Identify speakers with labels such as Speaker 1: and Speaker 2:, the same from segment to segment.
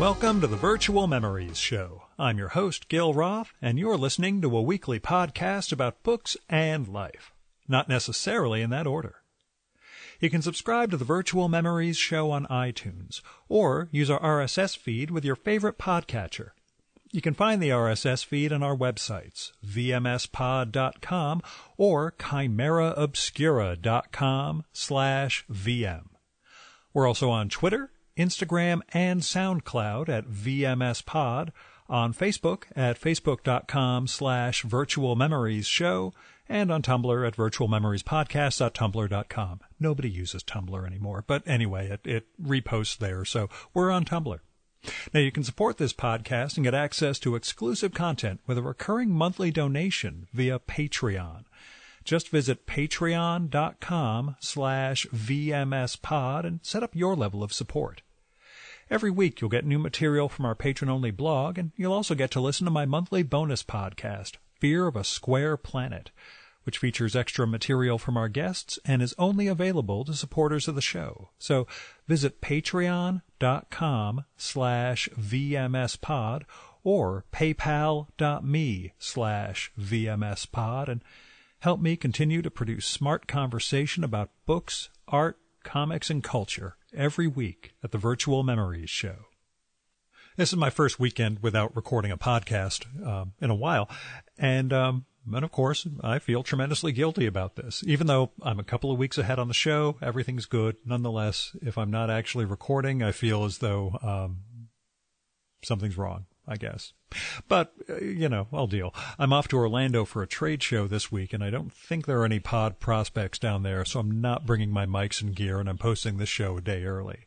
Speaker 1: Welcome to the Virtual Memories Show. I'm your host, Gil Roth, and you're listening to a weekly podcast about books and life. Not necessarily in that order. You can subscribe to the Virtual Memories Show on iTunes, or use our RSS feed with your favorite podcatcher. You can find the RSS feed on our websites, vmspod.com or chimeraobscura.com slash vm. We're also on Twitter, Instagram, and SoundCloud at vmspod, on Facebook at facebook.com slash virtual memories show, and on Tumblr at virtualmemoriespodcast.tumblr.com. Nobody uses Tumblr anymore, but anyway, it, it reposts there, so we're on Tumblr. Now you can support this podcast and get access to exclusive content with a recurring monthly donation via Patreon. Just visit patreon.com slash vmspod and set up your level of support. Every week you'll get new material from our patron-only blog, and you'll also get to listen to my monthly bonus podcast, Fear of a Square Planet, which features extra material from our guests and is only available to supporters of the show. So visit patreon.com slash vmspod or paypal.me slash vmspod and help me continue to produce smart conversation about books, art, comics, and culture every week at the Virtual Memories Show. This is my first weekend without recording a podcast um, in a while, and um, and of course, I feel tremendously guilty about this. Even though I'm a couple of weeks ahead on the show, everything's good. Nonetheless, if I'm not actually recording, I feel as though um, something's wrong. I guess. But, uh, you know, I'll deal. I'm off to Orlando for a trade show this week, and I don't think there are any pod prospects down there, so I'm not bringing my mics and gear, and I'm posting this show a day early.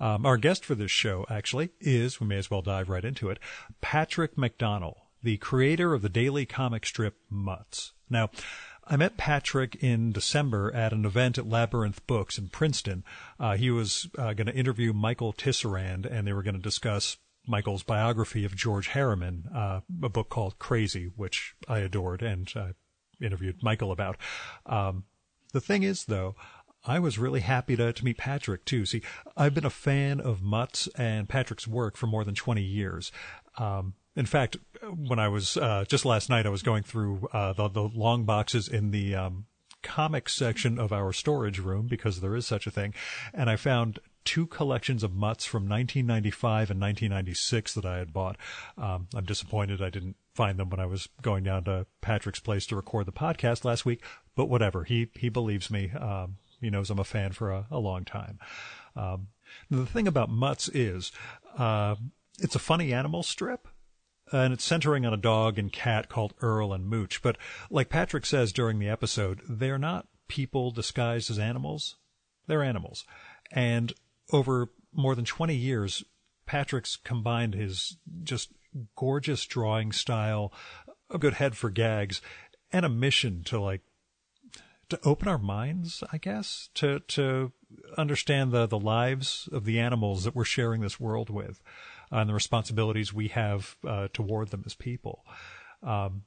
Speaker 1: Um, our guest for this show, actually, is, we may as well dive right into it, Patrick McDonnell, the creator of the daily comic strip Mutts. Now, I met Patrick in December at an event at Labyrinth Books in Princeton. Uh, he was uh, going to interview Michael Tisserand, and they were going to discuss Michael's biography of George Herriman, uh, a book called Krazy, which I adored and uh, interviewed Michael about. Um, the thing is, though, I was really happy to, to meet Patrick too. See, I've been a fan of Mutts and Patrick's work for more than 20 years. Um, in fact, when I was uh, just last night, I was going through uh, the, the long boxes in the um, comics section of our storage room because there is such a thing, and I found two collections of mutts from 1995 and 1996 that I had bought. Um, I'm disappointed I didn't find them when I was going down to Patrick's place to record the podcast last week, but whatever. He he believes me. Um, he knows I'm a fan for a, a long time. Um, the thing about mutts is, uh, it's a funny animal strip. And it's centering on a dog and cat called Earl and Mooch. But like Patrick says during the episode, they're not people disguised as animals. They're animals. And over more than 20 years, Patrick's combined his just gorgeous drawing style, a good head for gags, and a mission to like to open our minds, I guess, to to understand the the lives of the animals that we're sharing this world with, and the responsibilities we have uh, toward them as people. Um,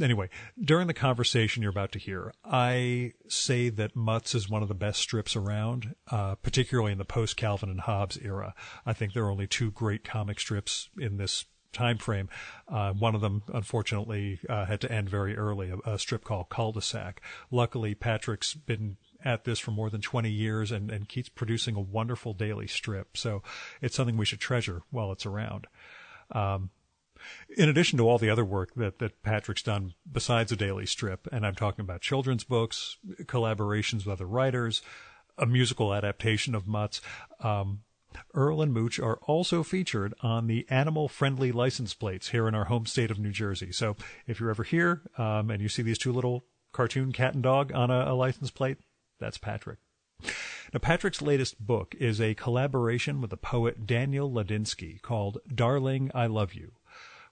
Speaker 1: anyway, during the conversation you're about to hear, I say that Mutts is one of the best strips around, uh, particularly in the post Calvin and Hobbes era. I think there are only two great comic strips in this time frame. Uh, one of them, unfortunately, uh, had to end very early, a, a strip called Cul-de-sac. Luckily, Patrick's been at this for more than 20 years and, and keeps producing a wonderful daily strip. So it's something we should treasure while it's around. Um, in addition to all the other work that, that Patrick's done besides a daily strip, and I'm talking about children's books, collaborations with other writers, a musical adaptation of Mutts, um, Earl and Mooch are also featured on the animal friendly license plates here in our home state of New Jersey. So if you're ever here um, and you see these two little cartoon cat and dog on a, a license plate, that's Patrick. Now, Patrick's latest book is a collaboration with the poet Daniel Ladinsky called Darling, I Love You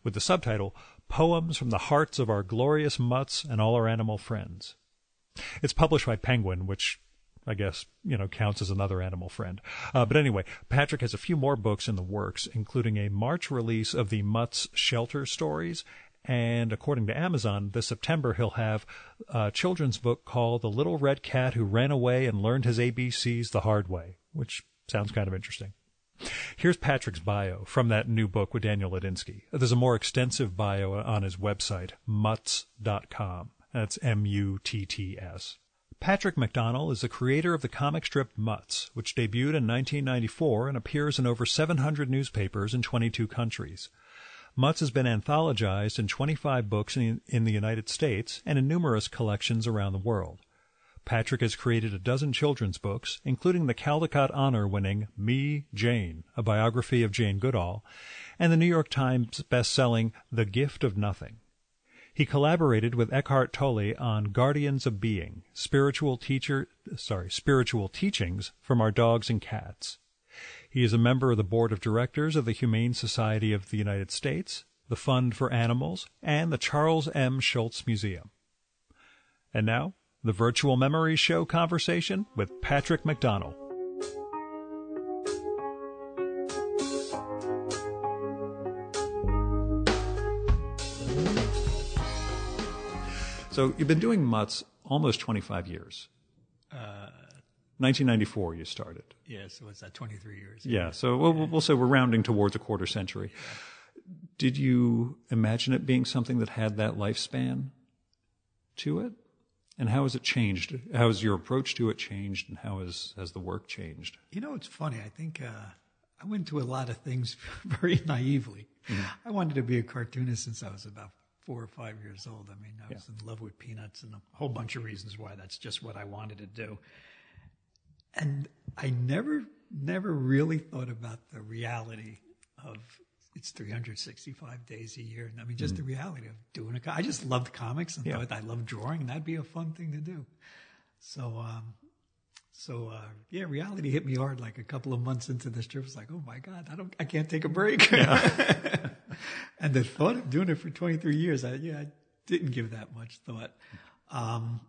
Speaker 1: with the subtitle Poems from the Hearts of Our Glorious Mutts and All Our Animal Friends. It's published by Penguin, which I guess, you know, counts as another animal friend. Uh, but anyway, Patrick has a few more books in the works, including a March release of the Mutts Shelter stories. And according to Amazon, this September he'll have a children's book called The Little Red Cat Who Ran Away and Learned His ABCs the Hard Way, which sounds kind of interesting. Here's Patrick's bio from that new book with Daniel Ladinsky. There's a more extensive bio on his website, mutts.com. That's M-U-T-T-S. Patrick McDonnell is the creator of the comic strip Mutts, which debuted in 1994 and appears in over 700 newspapers in 22 countries. Mutts has been anthologized in 25 books in the United States and in numerous collections around the world. Patrick has created a dozen children's books, including the Caldecott Honor winning Me, Jane, a biography of Jane Goodall, and the New York Times best-selling The Gift of Nothing. He collaborated with Eckhart Tolle on Guardians of Being, spiritual teacher, sorry, spiritual teachings from our dogs and cats. He is a member of the board of directors of the Humane Society of the United States, the Fund for Animals, and the Charles M. Schulz Museum. And now, the Virtual Memories Show conversation with Patrick McDonnell. So you've been doing mutts almost 25 years. Uh, 1994 you started.
Speaker 2: Yeah, so what's that, 23 years?
Speaker 1: Yeah, so we'll, we'll say we're rounding towards a quarter century. Did you imagine it being something that had that lifespan to it? And how has it changed? How has your approach to it changed, and how has, has the work changed?
Speaker 2: You know, it's funny. I think uh, I went to a lot of things very naively. Mm-hmm. I wanted to be a cartoonist since I was about four or five years old. I mean, I was in love with peanuts and a whole bunch of reasons why that's just what I wanted to do. And I never, never really thought about the reality of it's 365 days a year. And I mean, just mm-hmm. the reality of doing it. I just loved comics and yeah. thought I loved drawing and that'd be a fun thing to do. So, um, so uh, yeah, reality hit me hard. Like a couple of months into the strip, it's like, oh my god, I don't, I can't take a break. Yeah. and the thought of doing it for 23 years, I, yeah, I didn't give that much thought. Um,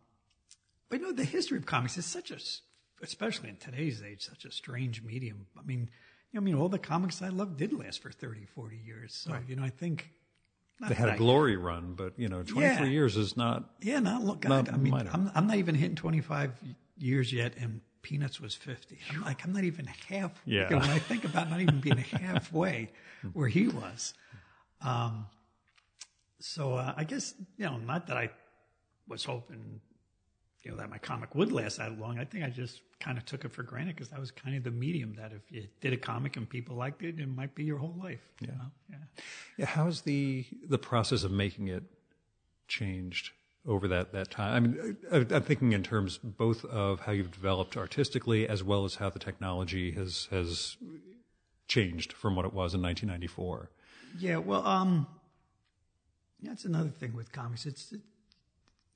Speaker 2: but you know, the history of comics is such a, especially in today's age, such a strange medium. I mean, I mean, all the comics I love did last for 30, 40 years. So, right. you know, I think
Speaker 1: they had a glory run, but you know, 23 yeah. years is not.
Speaker 2: Yeah, not look. Not I, I mean, I'm, I'm, not even hitting 25 years yet, and Peanuts was 50. I'm like, I'm not even half.
Speaker 1: Yeah.
Speaker 2: You know, when I think about not even being halfway where he was. Um, so uh, I guess you know, not that I was hoping, you know, that my comic would last that long. I think I just kind of took it for granted because that was kind of the medium that if you did a comic and people liked it, it might be your whole life.
Speaker 1: Yeah. You know? Yeah. Yeah. How's the the process of making it changed? over that, that time? I mean, I'm thinking in terms both of how you've developed artistically as well as how the technology has has changed from what it was in 1994.
Speaker 2: Yeah, well, um, that's another thing with comics. It's it,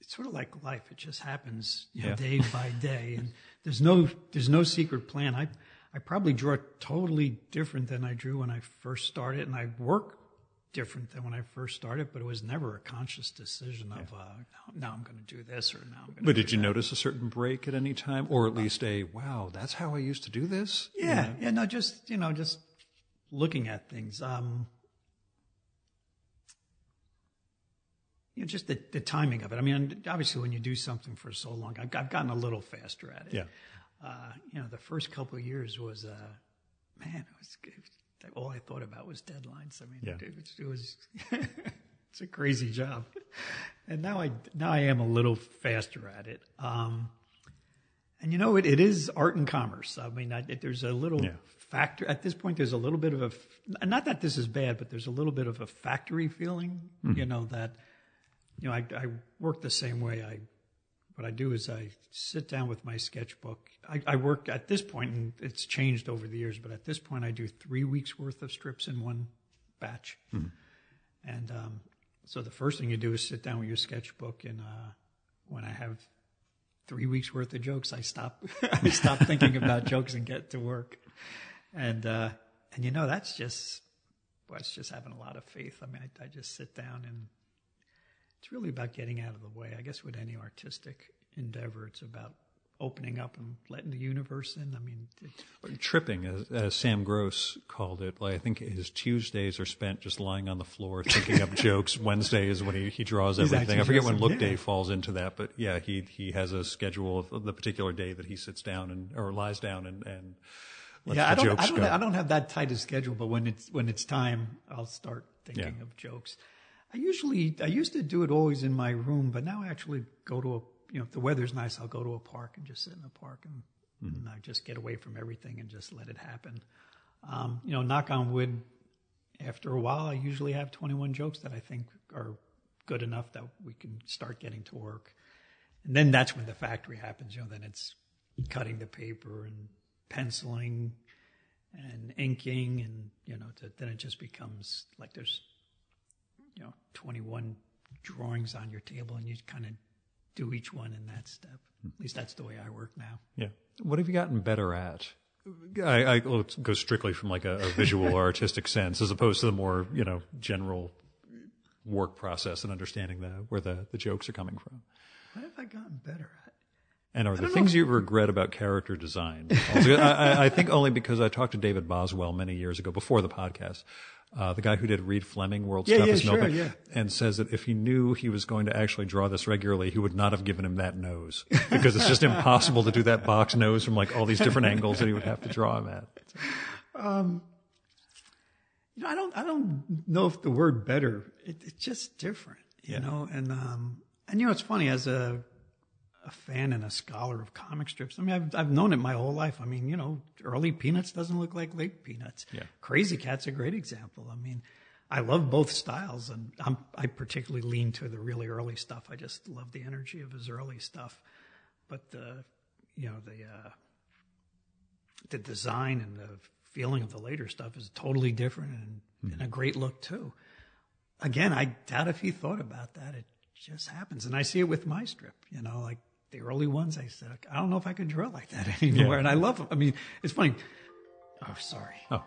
Speaker 2: it's sort of like life. It just happens you know, yeah. day by day, and there's no there's no secret plan. I I probably draw totally different than I drew when I first started, and I work different than when I first started, but it was never a conscious decision of yeah. uh, now, now, I'm going to do this or now I'm going to.
Speaker 1: But did you
Speaker 2: that.
Speaker 1: notice a certain break at any time, or at least a wow? That's how I used to do this.
Speaker 2: Yeah, yeah, yeah no, just you know, just looking at things. Um, you know, just the, the timing of it. I mean, obviously, when you do something for so long, I've, I've gotten a little faster at it.
Speaker 1: Yeah.
Speaker 2: Uh, you know, the first couple of years was, uh, man, it was, it all I thought about was deadlines. I mean, yeah. it, it was, it's a crazy job. And now I, now I am a little faster at it. Um, and you know, it, it is art and commerce. I mean, I, it, there's a little yeah. factor at this point. There's a little bit of a, not that this is bad, but there's a little bit of a factory feeling, mm-hmm. you know, that, you know, I, I work the same way. I what I do is I sit down with my sketchbook. I, I, work at this point, and it's changed over the years, but at this point, I do three weeks worth of strips in one batch. Mm-hmm. And um, so the first thing you do is sit down with your sketchbook, and uh, when I have three weeks worth of jokes, I stop. I stop thinking about jokes and get to work. And uh, and you know that's just well, it's just having a lot of faith. I mean, I, I just sit down and it's really about getting out of the way. I guess with any artistic endeavor, it's about opening up and letting the universe in. I mean,
Speaker 1: tripping, as, as, Sam Gross called it. Like I think his Tuesdays are spent just lying on the floor thinking up jokes. Wednesday is when he, he draws everything. I forget when Look yeah. Day falls into that, but yeah, he he has a schedule of the particular day that he sits down and or lies down and and lets
Speaker 2: yeah, I don't, I don't. I don't have that tight a schedule, but when it's when it's time, I'll start thinking
Speaker 1: Yeah.
Speaker 2: of jokes. I usually I used to do it always in my room, but now I actually go to a you know if the weather's nice, I'll go to a park and just sit in the park and,
Speaker 1: Mm-hmm.
Speaker 2: and I just get away from everything and just let it happen. Um, you know, knock on wood. After a while, I usually have 21 jokes that I think are good enough that we can start getting to work. And then that's when the factory happens. You know, then it's cutting the paper and penciling and inking, and you know, to, then it just becomes like there's, you know, 21 drawings on your table, and you kind of do each one in that step. Hmm. At least that's the way I work now.
Speaker 1: Yeah. What have you gotten better at? I, I go strictly from like a, a visual or artistic sense, as opposed to the more you know general work process and understanding the where the, the jokes are coming from.
Speaker 2: What have I gotten better at?
Speaker 1: And are there things you regret about character design? I, I- I think only because I talked to David Boswell many years ago before the podcast, uh, the guy who did Reid Fleming, World's
Speaker 2: Yeah, yeah,
Speaker 1: Toughest
Speaker 2: sure, yeah.
Speaker 1: and says that if he knew he was going to actually draw this regularly, he would not have given him that nose because it's just impossible to do that box nose from like all these different angles that he would have to draw him at.
Speaker 2: You know, I don't, I don't know if the word better. It, it's just different, you
Speaker 1: Yeah.
Speaker 2: know. And um, and you know, it's funny as a a fan and a scholar of comic strips. I mean, I've I've known it my whole life. I mean, you know, early Peanuts doesn't look like late Peanuts.
Speaker 1: Yeah.
Speaker 2: Krazy Kat's a great example. I mean, I love both styles, and I'm, I particularly lean to the really early stuff. I just love the energy of his early stuff, but the you know the uh, the design and the feeling of the later stuff is totally different and, and a great look too. Again, I doubt if he thought about that. It just happens, and I see it with my strip. You know, like the early ones, I said, I don't know if I could draw like that anymore,
Speaker 1: Yeah.
Speaker 2: and I love them. I mean, it's funny. Oh, sorry.
Speaker 1: Oh,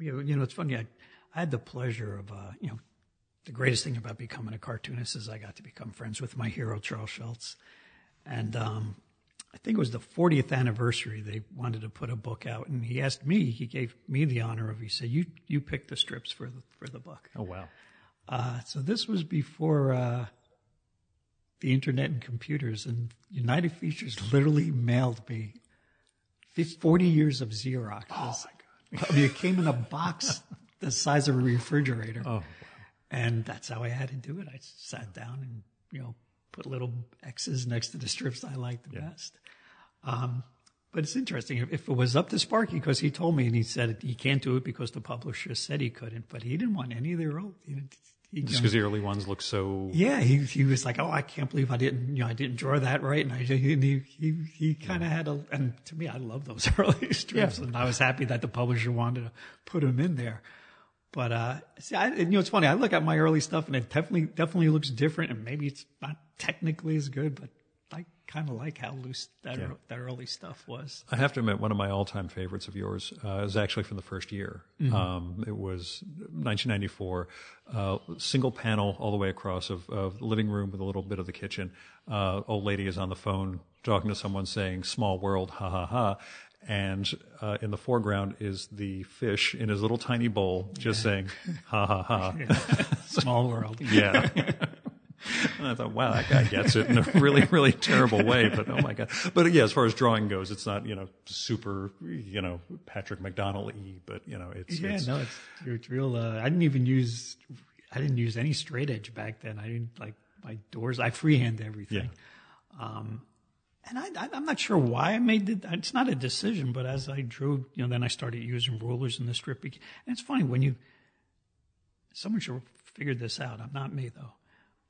Speaker 2: You know, you know, it's funny. I, I had the pleasure of, uh, you know, the greatest thing about becoming a cartoonist is I got to become friends with my hero, Charles Schulz. And um, I think it was the 40th anniversary. They wanted to put a book out, and he asked me. He gave me the honor of. He said, "You you pick the strips for the for the book."
Speaker 1: oh wow.
Speaker 2: Uh, so this was before uh, the internet and computers, and United Features literally mailed me 40 years of Xerox. Oh my God. I mean, it came in a box the size of a refrigerator.
Speaker 1: Oh, Wow.
Speaker 2: And that's how I had to do it. I sat down and, you know, put little X's next to the strips I liked the best. Um, but it's interesting. If, it was up to Sparky, because he told me and he said he can't do it because the publisher said he couldn't, but he didn't want any of their old. He, he,
Speaker 1: just because the early ones look so.
Speaker 2: yeah, he he was like, "Oh, I can't believe I didn't, you know, I didn't draw that right." And I and he he he kind of had a, and to me, I love those early strips,
Speaker 1: Yeah.
Speaker 2: and I was happy that the publisher wanted to put him in there. But uh, see, I, you know, it's funny. I look at my early stuff, and it definitely definitely looks different, and maybe it's not technically as good, but kind of like how loose that
Speaker 1: Yeah.
Speaker 2: that early stuff was.
Speaker 1: I have to admit, one of my all-time favorites of yours uh, is actually from the first year. Um, it was 1994, uh, single panel all the way across of, of the living room with a little bit of the kitchen. Uh, old lady is on the phone talking to someone saying "Small world, ha ha ha," and uh, in the foreground is the fish in his little tiny bowl, just saying "ha ha ha."
Speaker 2: Small world.
Speaker 1: Yeah. And I thought, wow, that guy gets it in a really, really terrible way. But oh my god! But yeah, as far as drawing goes, it's not you know super you know Patrick McDonnell y, but you know it's
Speaker 2: Yeah,
Speaker 1: it's,
Speaker 2: no, it's, it's real. Uh, I didn't even use, I didn't use any straight edge back then. I didn't like my doors. I freehand everything. Um, and I, I, I'm not sure why I made it. It's not a decision, but as I drew, you know, then I started using rulers in the strip. And it's funny when you, someone should have figured this out. I'm not me though.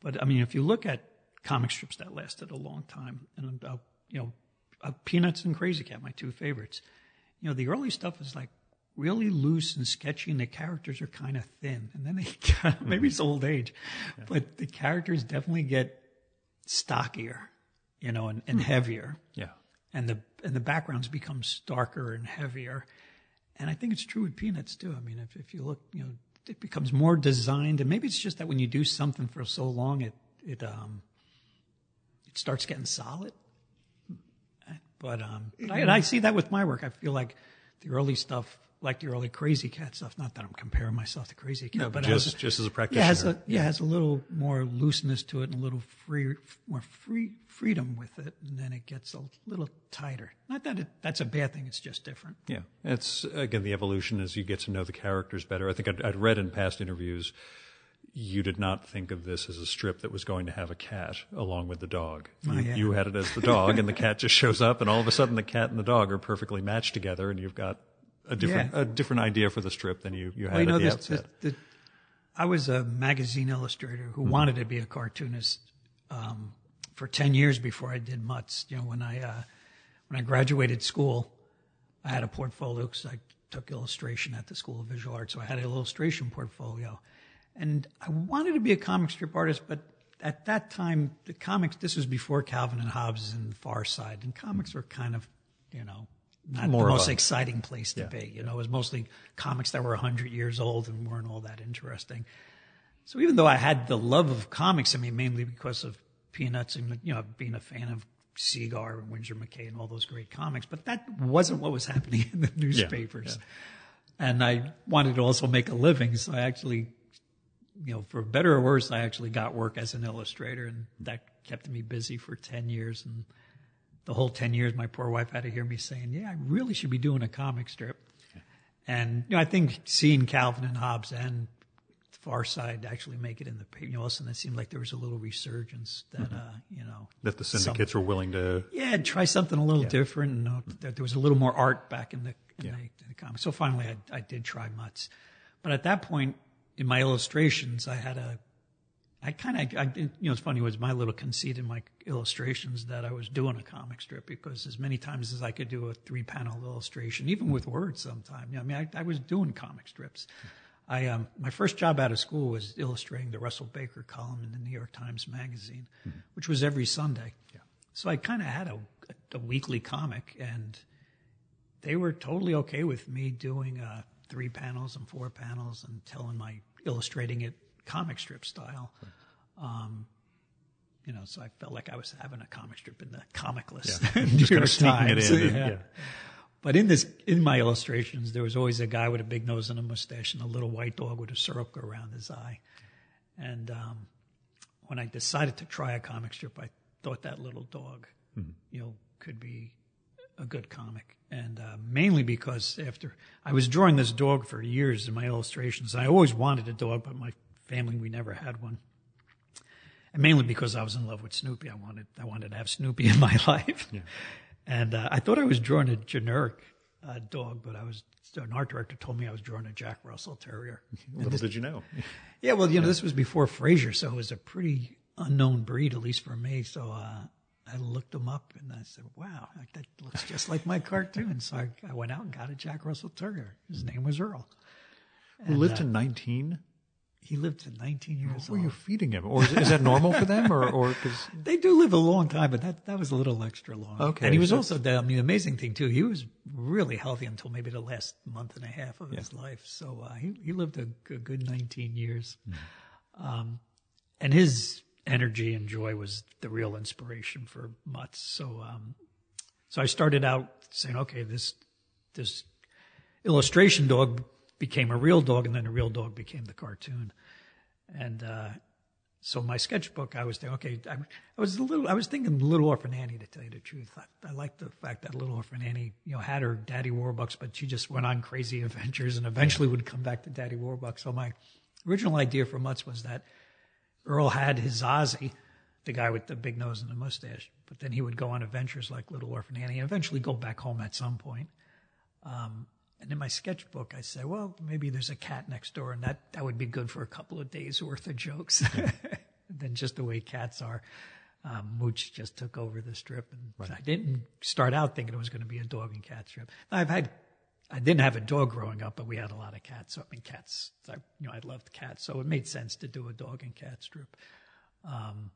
Speaker 2: But I mean, if you look at comic strips that lasted a long time, and uh, you know, uh, Peanuts and Krazy Kat, my two favorites. You know, the early stuff is like really loose and sketchy, and the characters are kind of thin. And then they maybe it's old age, but the characters definitely get stockier, you know, and, and heavier
Speaker 1: yeah.
Speaker 2: and the and the backgrounds become starker and heavier. And I think it's true with Peanuts too. I mean, if if you look, you know, it becomes more designed, and maybe it's just that when you do something for so long, it it um it starts getting solid. But um, but I, and I see that with my work. I feel like the early stuff like the early Krazy Kat stuff. Not that I'm comparing myself to Krazy Kat,
Speaker 1: No,
Speaker 2: but
Speaker 1: just
Speaker 2: has,
Speaker 1: just as a
Speaker 2: yeah,
Speaker 1: practitioner.
Speaker 2: it has a yeah, it has a little more looseness to it and a little free, more free freedom with it, and then it gets a little tighter. Not that it, that's a bad thing; it's just different.
Speaker 1: Yeah, it's again the evolution as you get to know the characters better. I think I'd, I'd read in past interviews you did not think of this as a strip that was going to have a cat along with the dog. Oh, you,
Speaker 2: Oh, yeah.
Speaker 1: you had it as the dog, and the cat just shows up, and all of a sudden the cat and the dog are perfectly matched together, and you've got a different
Speaker 2: Yeah.
Speaker 1: a different idea for the strip than you you had
Speaker 2: Well, you know,
Speaker 1: at the
Speaker 2: this,
Speaker 1: outset.
Speaker 2: this- the- I was a magazine illustrator who wanted to be a cartoonist um, for ten years before I did Mutts. You know, when I uh, when I graduated school, I had a portfolio because I took illustration at the School of Visual Arts, so I had an illustration portfolio, and I wanted to be a comic strip artist, but at that time, the comics. This was before Calvin and Hobbes and Far Side, and comics were kind of, you know. Not
Speaker 1: More
Speaker 2: the most
Speaker 1: a-
Speaker 2: exciting place to
Speaker 1: Yeah.
Speaker 2: be. You know, it was mostly comics that were 100 years old and weren't all that interesting. So even though I had the love of comics, I mean, mainly because of Peanuts and, you know, being a fan of Segar and Winsor McCay and all those great comics, but that wasn't what was happening in the newspapers. And I wanted to also make a living, so I actually, you know, for better or worse, I actually got work as an illustrator and that kept me busy for 10 years. And the whole 10 years, my poor wife had to hear me saying, yeah, I really should be doing a comic strip. And, you know, I think seeing Calvin and Hobbes and Far Side actually make it in the paper, you know, all of a sudden it seemed like there was a little resurgence that, uh, you know,
Speaker 1: that the syndicates were willing to
Speaker 2: yeah, try something a little different. And uh, that there was a little more art back in the in,
Speaker 1: Yeah.
Speaker 2: the, in the comics. So finally, I, I did try Mutts, but at that point in my illustrations, I had a, I kind of, I you know, it's funny it was my little conceit in my illustrations that I was doing a comic strip because as many times as I could do a three panel illustration, even with words, sometimes, You know, I mean, I, I was doing comic strips. I um, my first job out of school was illustrating the Russell Baker column in the New York Times Magazine, which was every Sunday. Yeah. So I kind of had a, a, weekly comic, and they were totally okay with me doing uh, three panels and four panels and telling my illustrating it comic strip style. Um, you know, so I felt like I was having a comic strip in the comic list.
Speaker 1: Yeah. Just kinda
Speaker 2: York
Speaker 1: sneaking it in and-
Speaker 2: Yeah.
Speaker 1: yeah.
Speaker 2: But in this, in my illustrations, there was always a guy with a big nose and a mustache, and a little white dog with a syrup around his eye. And um, when I decided to try a comic strip, I thought that little dog, you know, could be a good comic. And uh, mainly because after I was drawing this dog for years in my illustrations, I always wanted a dog, but my family we never had one. And mainly because I was in love with Snoopy, I wanted I wanted to have Snoopy in my life. And uh, I thought I was drawing a generic uh, dog, but I was an art director told me I was drawing a Jack Russell Terrier.
Speaker 1: little did you know.
Speaker 2: Yeah, well, you know, this was before Frasier, so it was a pretty unknown breed, at least for me. So uh, I looked them up and I said, wow, that looks just like my cartoon. So I, I went out and got a Jack Russell Terrier. His name was Earl.
Speaker 1: Who lived to 19?
Speaker 2: He lived to 19 years
Speaker 1: What were
Speaker 2: old.
Speaker 1: you feeding him? Or is, is that normal for them? Or, or, cause,
Speaker 2: They do live a long time, but that, that was a little extra long.
Speaker 1: Okay,
Speaker 2: And he was
Speaker 1: so-
Speaker 2: also, the, I mean, the amazing thing too, he was really healthy until maybe the last month and a half of his life. So uh, he, he lived a good 19 years. Um, and his energy and joy was the real inspiration for Mutts. So, um, so I started out saying, okay, this, this illustration dog became a real dog, and then a real dog became the cartoon. And uh, so my sketchbook, I was thinking, okay, I, I was a little, I was thinking Little Orphan Annie to tell you the truth. I, I like the fact that Little Orphan Annie, you know, had her Daddy Warbucks, but she just went on crazy adventures and eventually would come back to Daddy Warbucks. So my original idea for Mutts was that Earl had his Ozzie, the guy with the big nose and the mustache, but then he would go on adventures like Little Orphan Annie and eventually go back home at some point. Um, and in my sketchbook, I said, well, maybe there's a cat next door, and that, that would be good for a couple of days worth of jokes. then just the way cats are. Um, Mooch just took over the strip, and I didn't start out thinking it was going to be a dog and cat strip. I've had, I didn't have a dog growing up, but we had a lot of cats. So I mean, cats. I, you know, I loved cats, so it made sense to do a dog and cat strip. Um,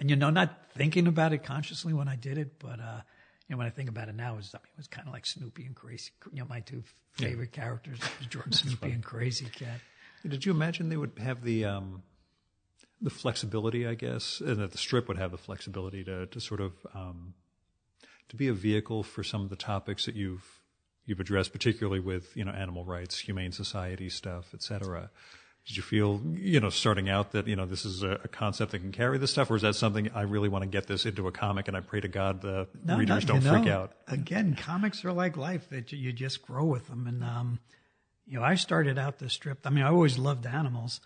Speaker 2: and you know, not thinking about it consciously when I did it, but uh, you know, when I think about it now, it was, I mean, it was kind of like Snoopy and Crazy. You know, my two favorite characters was George Snoopy and Krazy Kat.
Speaker 1: did you imagine they would have the, um, the flexibility, I guess, and that the strip would have the flexibility to, to sort of, um, to be a vehicle for some of the topics that you've, you've addressed, particularly with you know animal rights, humane society stuff, et cetera. Did you feel, you know, starting out that you know this is a, a concept that can carry this stuff, or is that something I really want to get this into a comic, and I pray to God the
Speaker 2: No,
Speaker 1: readers
Speaker 2: no,
Speaker 1: don't
Speaker 2: you
Speaker 1: freak
Speaker 2: know,
Speaker 1: out?
Speaker 2: Again, comics are like life that you just grow with them. And, um, you know, I started out the strip. I mean, I always loved animals,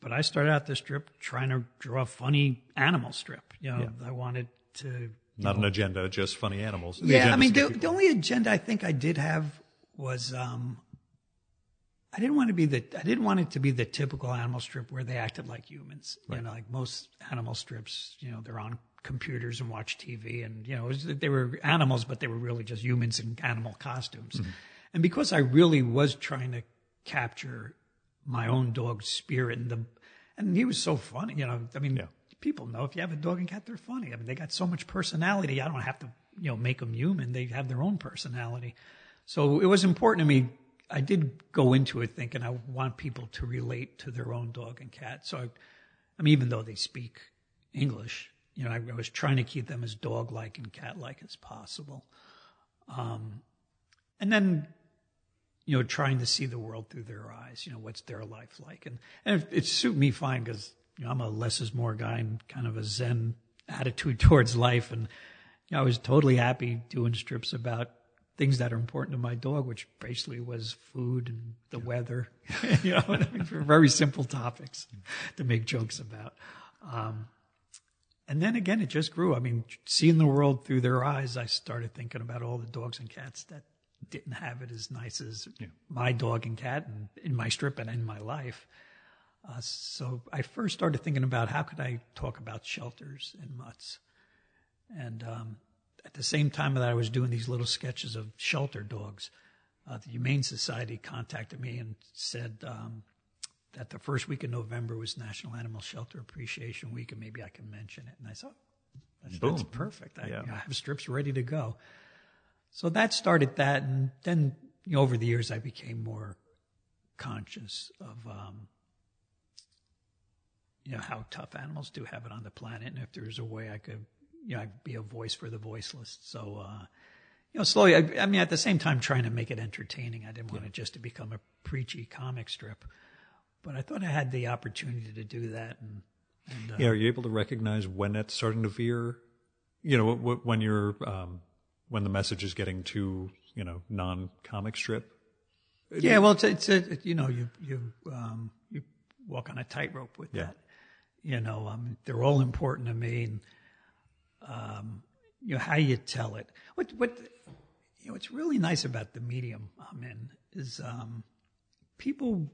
Speaker 2: but I started out the strip trying to draw a funny animal strip. You know, I wanted to.
Speaker 1: Not an agenda, just funny animals. The
Speaker 2: Yeah, I mean, the, the only agenda I think I did have was um, I didn't want to be the I didn't want it to be the typical animal strip where they acted like humans. You know, like most animal strips, you know, they're on computers and watch TV, and you know, it was, they were animals, but they were really just humans in animal costumes.
Speaker 1: Mm-hmm.
Speaker 2: And because I really was trying to capture my own dog's spirit and the and he was so funny, you know. I mean,
Speaker 1: Yeah.
Speaker 2: people know if you have a dog and cat, they're funny. I mean, they got so much personality. I don't have to, you know, make them human. They have their own personality. So it was important to me. I did go into it thinking I want people to relate to their own dog and cat. So, I, I mean, even though they speak English, you know, I, I was trying to keep them as dog-like and cat-like as possible. Um, and then, you know, trying to see the world through their eyes. You know, what's their life like? And and it, it suit me fine because you know, I'm a less is more guy and kind of a Zen attitude towards life. And you know, I was totally happy doing strips about things that are important to my dog, which basically was food and the weather. you know, I mean, very simple topics to make jokes about. Um, and then again, it just grew. I mean, seeing the world through their eyes, I started thinking about all the dogs and cats that didn't have it as nice as my dog and cat and in my strip and in my life. Uh, so I first started thinking about how could I talk about shelters and mutts. And um, at the same time that I was doing these little sketches of shelter dogs, uh, the Humane Society contacted me and said um, that the first week of November was National Animal Shelter Appreciation Week, and maybe I can mention it. And I thought, that's, that's perfect. I,
Speaker 1: Yeah.
Speaker 2: I have strips ready to go. So that started that, and then you know, over the years I became more conscious of um, you know how tough animals do have it on the planet, and if there's a way I could you know I'd be a voice for the voiceless. So uh, you know, slowly. I, I mean, at the same time, trying to make it entertaining. I didn't want it just to become a preachy comic strip, but I thought I had the opportunity to do that, and, and uh,
Speaker 1: Yeah, are you able to recognize when it's starting to veer? You know, when you're um, when the message is getting too you know non-comic strip.
Speaker 2: Yeah, well, it's, it's a, you know, you, you, um, you walk on a tightrope with
Speaker 1: Yeah.
Speaker 2: that. You know, um, they're all important to me and, um, you know, how you tell it. What, what, you know, what's really nice about the medium I'm in is, um, people,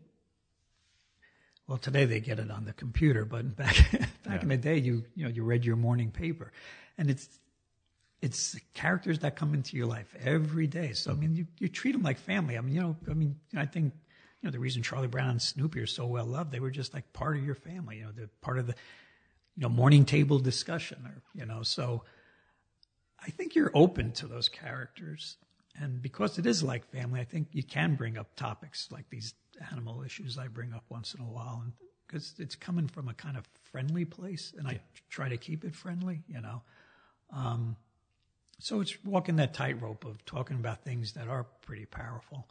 Speaker 2: well, today they get it on the computer, but back, back in the day, you, you know, you read your morning paper and it's, it's characters that come into your life every day. So I mean, you, you treat them like family. I mean, you know, I mean, I think you know the reason Charlie Brown and Snoopy are so well loved, they were just like part of your family. You know, they're part of the you know morning table discussion, or you know. So I think you're open to those characters, and because it is like family, I think you can bring up topics like these animal issues I bring up once in a while, and because it's coming from a kind of friendly place, and I try to keep it friendly. You know. Um, so it's walking that tightrope of talking about things that are pretty powerful,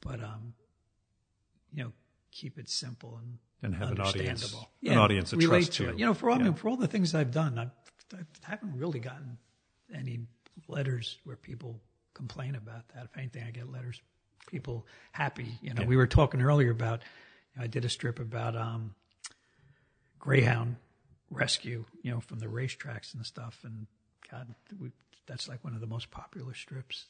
Speaker 2: but um, you know, keep it simple and
Speaker 1: And have an audience-
Speaker 2: understandable.
Speaker 1: an audience that
Speaker 2: relate
Speaker 1: trusts
Speaker 2: to
Speaker 1: you.
Speaker 2: it. You know, for all I mean, for all the things I've done, I've, I haven't really gotten any letters where people complain about that. If anything, I get letters, people happy. You know, we were talking earlier about. You know, I did a strip about um, greyhound rescue, you know, from the racetracks and stuff. And God, we, that's like one of the most popular strips.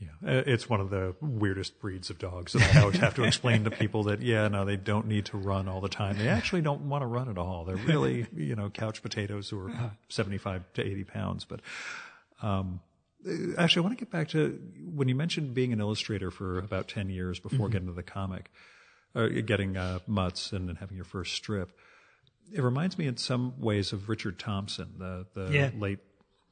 Speaker 1: Yeah, Uh, it's one of the weirdest breeds of dogs, and I always have to explain to people that yeah, no, they don't need to run all the time. They actually don't want to run at all. They're really you know couch potatoes who are seventy-five to eighty pounds. But um, uh, actually, I want to get back to when you mentioned being an illustrator for about ten years before getting to the comic, uh, getting uh, mutts and then having your first strip. It reminds me in some ways of Richard Thompson, the the
Speaker 2: Yeah.
Speaker 1: late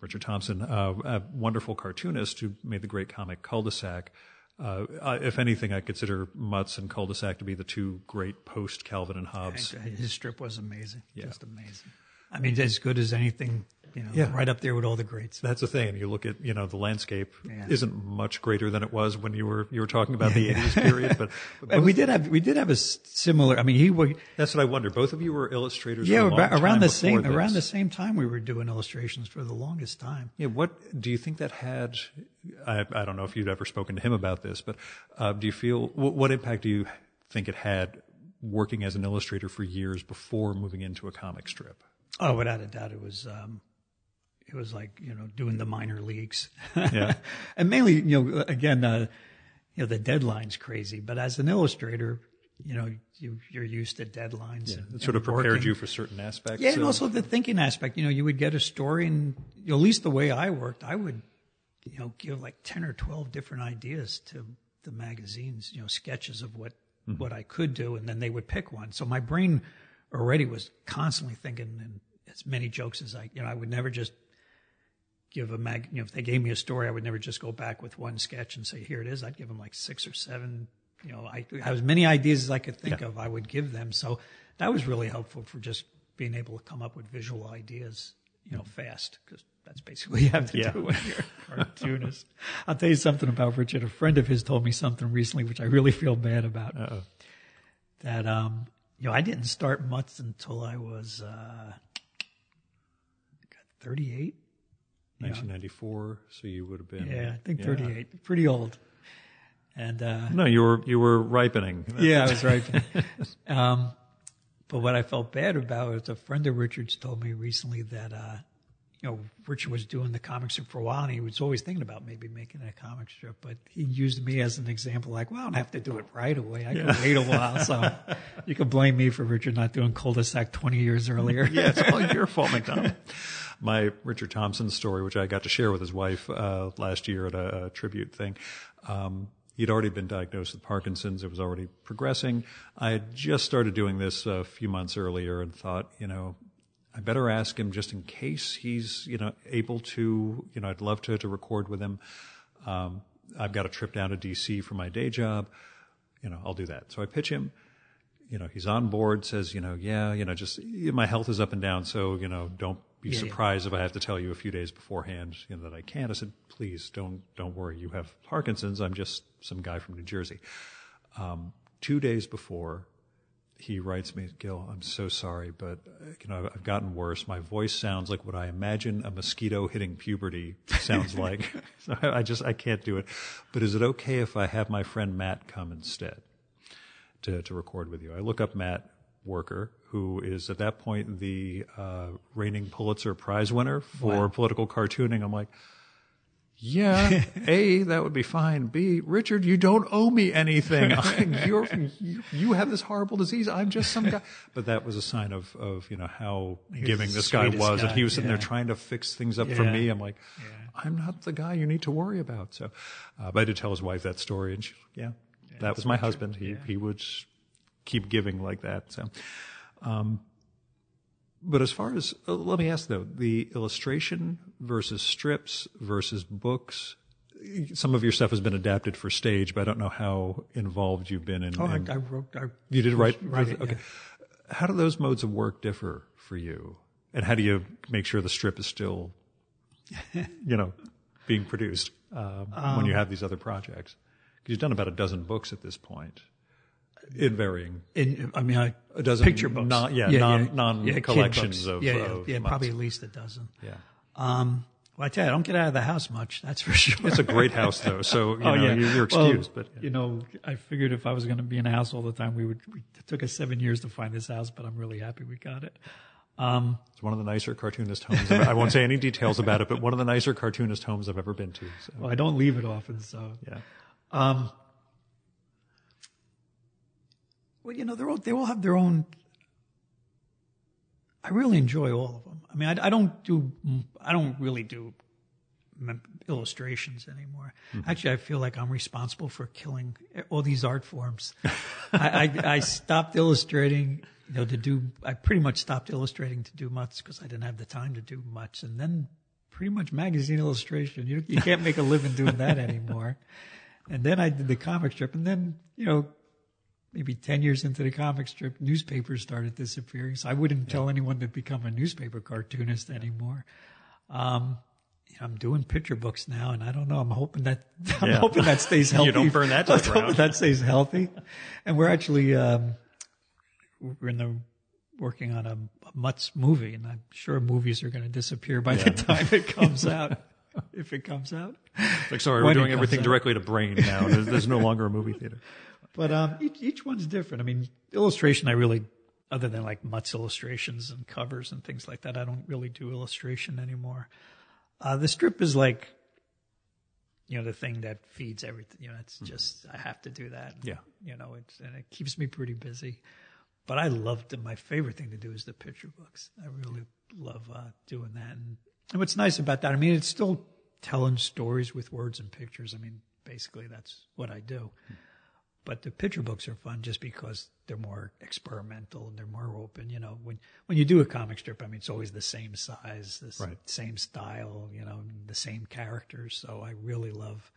Speaker 1: Richard Thompson, uh, a wonderful cartoonist who made the great comic Cul-de-sac. Uh, I- if anything, I consider Mutts and Cul-de-sac to be the two great post Calvin and Hobbes.
Speaker 2: His strip was amazing, just amazing. I mean, as good as anything. You know,
Speaker 1: Yeah.
Speaker 2: right up there with all the greats.
Speaker 1: That's the thing. You look at, you know, the landscape
Speaker 2: Yeah.
Speaker 1: isn't much greater than it was when you were, you were talking about the 80s period, but, but
Speaker 2: we did have we did have a similar. I mean, he was
Speaker 1: that's what I wonder. Both of you were illustrators
Speaker 2: yeah
Speaker 1: for a long
Speaker 2: about,
Speaker 1: time
Speaker 2: around the same
Speaker 1: this.
Speaker 2: around the same time we were doing illustrations for the longest time.
Speaker 1: Yeah, what do you think that had? I, I don't know if you'd ever spoken to him about this, but uh, do you feel what, what impact do you think it had working as an illustrator for years before moving into a comic strip?
Speaker 2: Oh, without a doubt, it was. Um, it was like you know doing the minor leagues.
Speaker 1: Yeah.
Speaker 2: and mainly you know again uh, you know the deadline's crazy, but as an illustrator, you know you you're used to deadlines. and,
Speaker 1: It sort of prepared
Speaker 2: working.
Speaker 1: you for certain aspects.
Speaker 2: Yeah, and
Speaker 1: of-
Speaker 2: also the thinking aspect. You know, you would get a story, and you know, at least the way I worked, I would, you know, give like ten or twelve different ideas to the magazines. You know, sketches of what what I could do, and then they would pick one. So my brain already was constantly thinking and as many jokes as I, you know, I would never just give a mag. You know, if they gave me a story, I would never just go back with one sketch and say, "Here it is." I'd give them like six or seven. You know, I have as many ideas as I could think of. I would give them. So that was really helpful for just being able to come up with visual ideas. You know, fast because that's basically what you have to
Speaker 1: Yeah.
Speaker 2: do when you're a cartoonist. I'll tell you something about Richard. A friend of his told me something recently, which I really feel bad about.
Speaker 1: Uh-oh.
Speaker 2: That um, you know, I didn't start much until I was uh, 38.
Speaker 1: 1994, so you would have been.
Speaker 2: Yeah, I think 38. Pretty old. And uh,
Speaker 1: No, you were you were ripening.
Speaker 2: yeah, I was right. um, but what I felt bad about is a friend of Richard's told me recently that uh, you know Richard was doing the comic strip for a while, and he was always thinking about maybe making a comic strip. But he used me as an example, like, well, I don't have to do it right away. I can wait a while. So you can blame me for Richard not doing cul-de-sac 20 years earlier.
Speaker 1: yeah, it's all your fault, McDonnell. My Richard Thompson story, which I got to share with his wife uh, last year at a, a tribute thing, um, he'd already been diagnosed with Parkinson's. It was already progressing. I had just started doing this a few months earlier and thought, you know, I better ask him just in case he's, you know, able to, you know, I'd love to, to record with him. Um, I've got a trip down to DC for my day job. You know, I'll do that. So I pitch him you know, he's on board, says, you know, yeah, you know, just my health is up and down, so you know, don't be
Speaker 2: Yeah, yeah.
Speaker 1: surprised if I have to tell you a few days beforehand, you know, that I can't. I said, please don't don't worry. You have Parkinson's. I'm just some guy from New Jersey. Um, two days before, he writes me, Gil, I'm so sorry, but you know, I've gotten worse. My voice sounds like what I imagine a mosquito hitting puberty sounds like. so I I just I can't do it. But is it okay if I have my friend Matt come instead? to, to record with you. I look up Matt Wuerker, who is at that point the uh, reigning Pulitzer Prize winner for
Speaker 2: Wow.
Speaker 1: political cartooning. I'm like, yeah, A, that would be fine. B, Richard, you don't owe me anything. I, you're, you, you have this horrible disease. I'm just some guy. But that was a sign of, of you know, how giving this guy was. And he was sitting there trying to fix things up for me. I'm like, I'm not the guy you need to worry about. So, uh, but I did tell his wife that story and she, yeah, that was my husband. He, he would keep giving like that. So, um, but as far as, uh, let me ask though, the illustration versus strips versus books, some of your stuff has been adapted for stage, but I don't know how involved you've been in.
Speaker 2: Oh, I,
Speaker 1: in-
Speaker 2: I wrote. I,
Speaker 1: you did write,
Speaker 2: write it,
Speaker 1: okay. How do those modes of work differ for you? And how do you make sure the strip is still, you know, being produced um, when you have these other projects? Because you've done about a dozen books at this point, in varying
Speaker 2: in, I mean, I,
Speaker 1: a dozen
Speaker 2: picture books.
Speaker 1: non- yeah, non- non-
Speaker 2: kid
Speaker 1: collections of-
Speaker 2: yeah, yeah,
Speaker 1: of
Speaker 2: yeah, probably at least a dozen.
Speaker 1: yeah.
Speaker 2: Um, well, I tell you, I don't get out of the house much. That's for sure.
Speaker 1: It's a great house though, so you
Speaker 2: oh
Speaker 1: know
Speaker 2: yeah,
Speaker 1: you- you're
Speaker 2: Well,
Speaker 1: excused. but
Speaker 2: you know, I figured if I was going to be in a house all the time, we would. We, it took us seven years to find this house, but I'm really happy we got it. Um,
Speaker 1: it's one of the nicer cartoonist homes. I won't say any details about it, but one of the nicer cartoonist homes I've ever been to. So
Speaker 2: well, I don't leave it often, so
Speaker 1: yeah,
Speaker 2: Um, well, you know, they're all, they all have their own. I really enjoy all of them. I mean, I, I don't do, I don't really do illustrations anymore. Mm-hmm. Actually, I feel like I'm responsible for killing all these art forms. I, I, I stopped illustrating, you know, to do, I pretty much stopped illustrating to do much because I didn't have the time to do much. And then pretty much magazine illustration. You, you can't make a living doing that anymore. And then I did the comic strip and then, you know, maybe 10 years into the comic strip, newspapers started disappearing. So I wouldn't yeah. tell anyone to become a newspaper cartoonist anymore. Um, I'm doing picture books now, and I don't know. I'm hoping that I'm yeah. hoping that stays healthy.
Speaker 1: you don't burn that to the ground.
Speaker 2: That stays healthy. And we're actually um, we're in the working on a, a Mutts movie, and I'm sure movies are going to disappear by yeah. the time it comes out. if it comes out.
Speaker 1: Like, sorry, we're doing everything out. directly to brain now. There's, there's, no longer a movie theater.
Speaker 2: But um, each, each one's different. I mean, illustration, I really, other than like Mutts illustrations and covers and things like that, I don't really do illustration anymore. Uh, the strip is like, you know, the thing that feeds everything. You know, it's mm-hmm. just I have to do that.
Speaker 1: Yeah.
Speaker 2: You know, it's and it keeps me pretty busy. But I love the, my favorite thing to do is the picture books. I really love uh, doing that. And, and what's nice about that, I mean, it's still telling stories with words and pictures. I mean, basically that's what I do. Mm-hmm. But the picture books are fun just because they're more experimental and they're more open. You know, when when you do a comic strip, I mean, it's always the same size, the right. same style, you know, the same characters. So I really love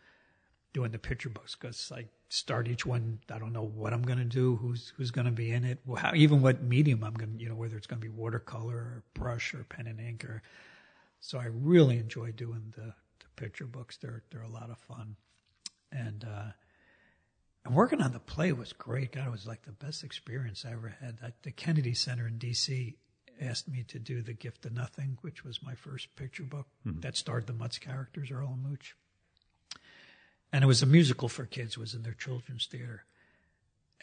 Speaker 2: doing the picture books because I start each one. I don't know what I'm going to do, who's who's going to be in it, how, even what medium I'm going to, you know, whether it's going to be watercolor or brush or pen and ink or. So I really enjoy doing the, the picture books. They're they're a lot of fun, and uh, and working on the play was great. God, it was like the best experience I ever had. At the Kennedy Center in D.C. asked me to do The Gift of Nothing, which was my first picture book mm-hmm. that starred the Mutts characters, Earl and Mooch. And it was a musical for kids, it was in their children's theater.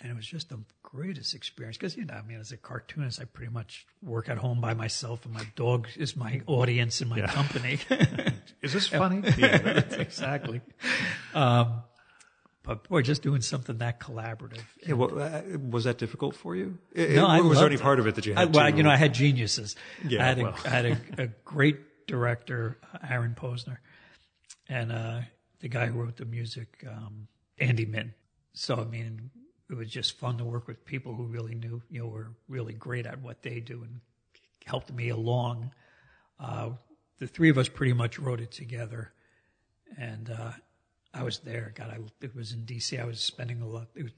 Speaker 2: And it was just the greatest experience because, you know, I mean, as a cartoonist, I pretty much work at home by myself and my dog is my audience and my yeah. company.
Speaker 1: is this funny?
Speaker 2: yeah, exactly. Um, but boy, just doing something that collaborative.
Speaker 1: Yeah, well, uh, was that difficult for you? It, no, I was there any it. part of it that you had? I,
Speaker 2: well, to, you know, I had geniuses. Yeah, I had, well. a, I had a, a, great director, Aaron Posner, and uh, the guy who wrote the music, um, Andy Mitton. So I mean, it was just fun to work with people who really knew, you know, were really great at what they do and helped me along. Uh, the three of us pretty much wrote it together, and uh, I was there. God, I, it was in DC. I was spending a lot. Was,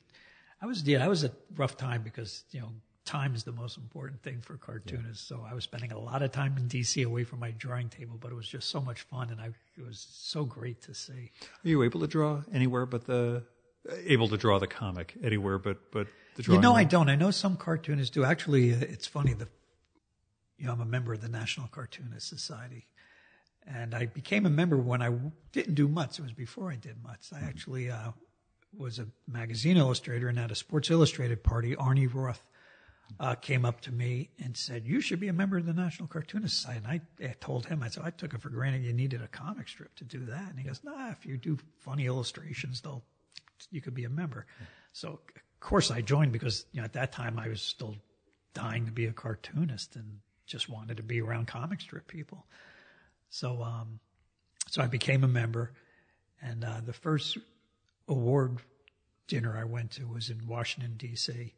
Speaker 2: I was, yeah, I was a rough time because, you know, time is the most important thing for cartoonists. Yeah. So I was spending a lot of time in DC away from my drawing table, but it was just so much fun and I, it was so great to see.
Speaker 1: Are you able to draw anywhere but the, able to draw the comic anywhere but, but the drawing?
Speaker 2: You know, room? I don't. I know some cartoonists do. Actually, uh, it's funny. The, you know, I'm a member of the National Cartoonist Society. And I became a member when I didn't do Mutts. It was before I did Mutts. I actually uh, was a magazine illustrator, and at a Sports Illustrated party, Arnie Roth uh, came up to me and said, "You should be a member of the National Cartoonist Society." And I, I, told him, I said, "I took it for granted you needed a comic strip to do that." And he goes, "Nah, if you do funny illustrations, they'll you could be a member." So of course I joined because you know at that time I was still dying to be a cartoonist and just wanted to be around comic strip people. So, um, so I became a member, and uh, the first award dinner I went to was in Washington D.C.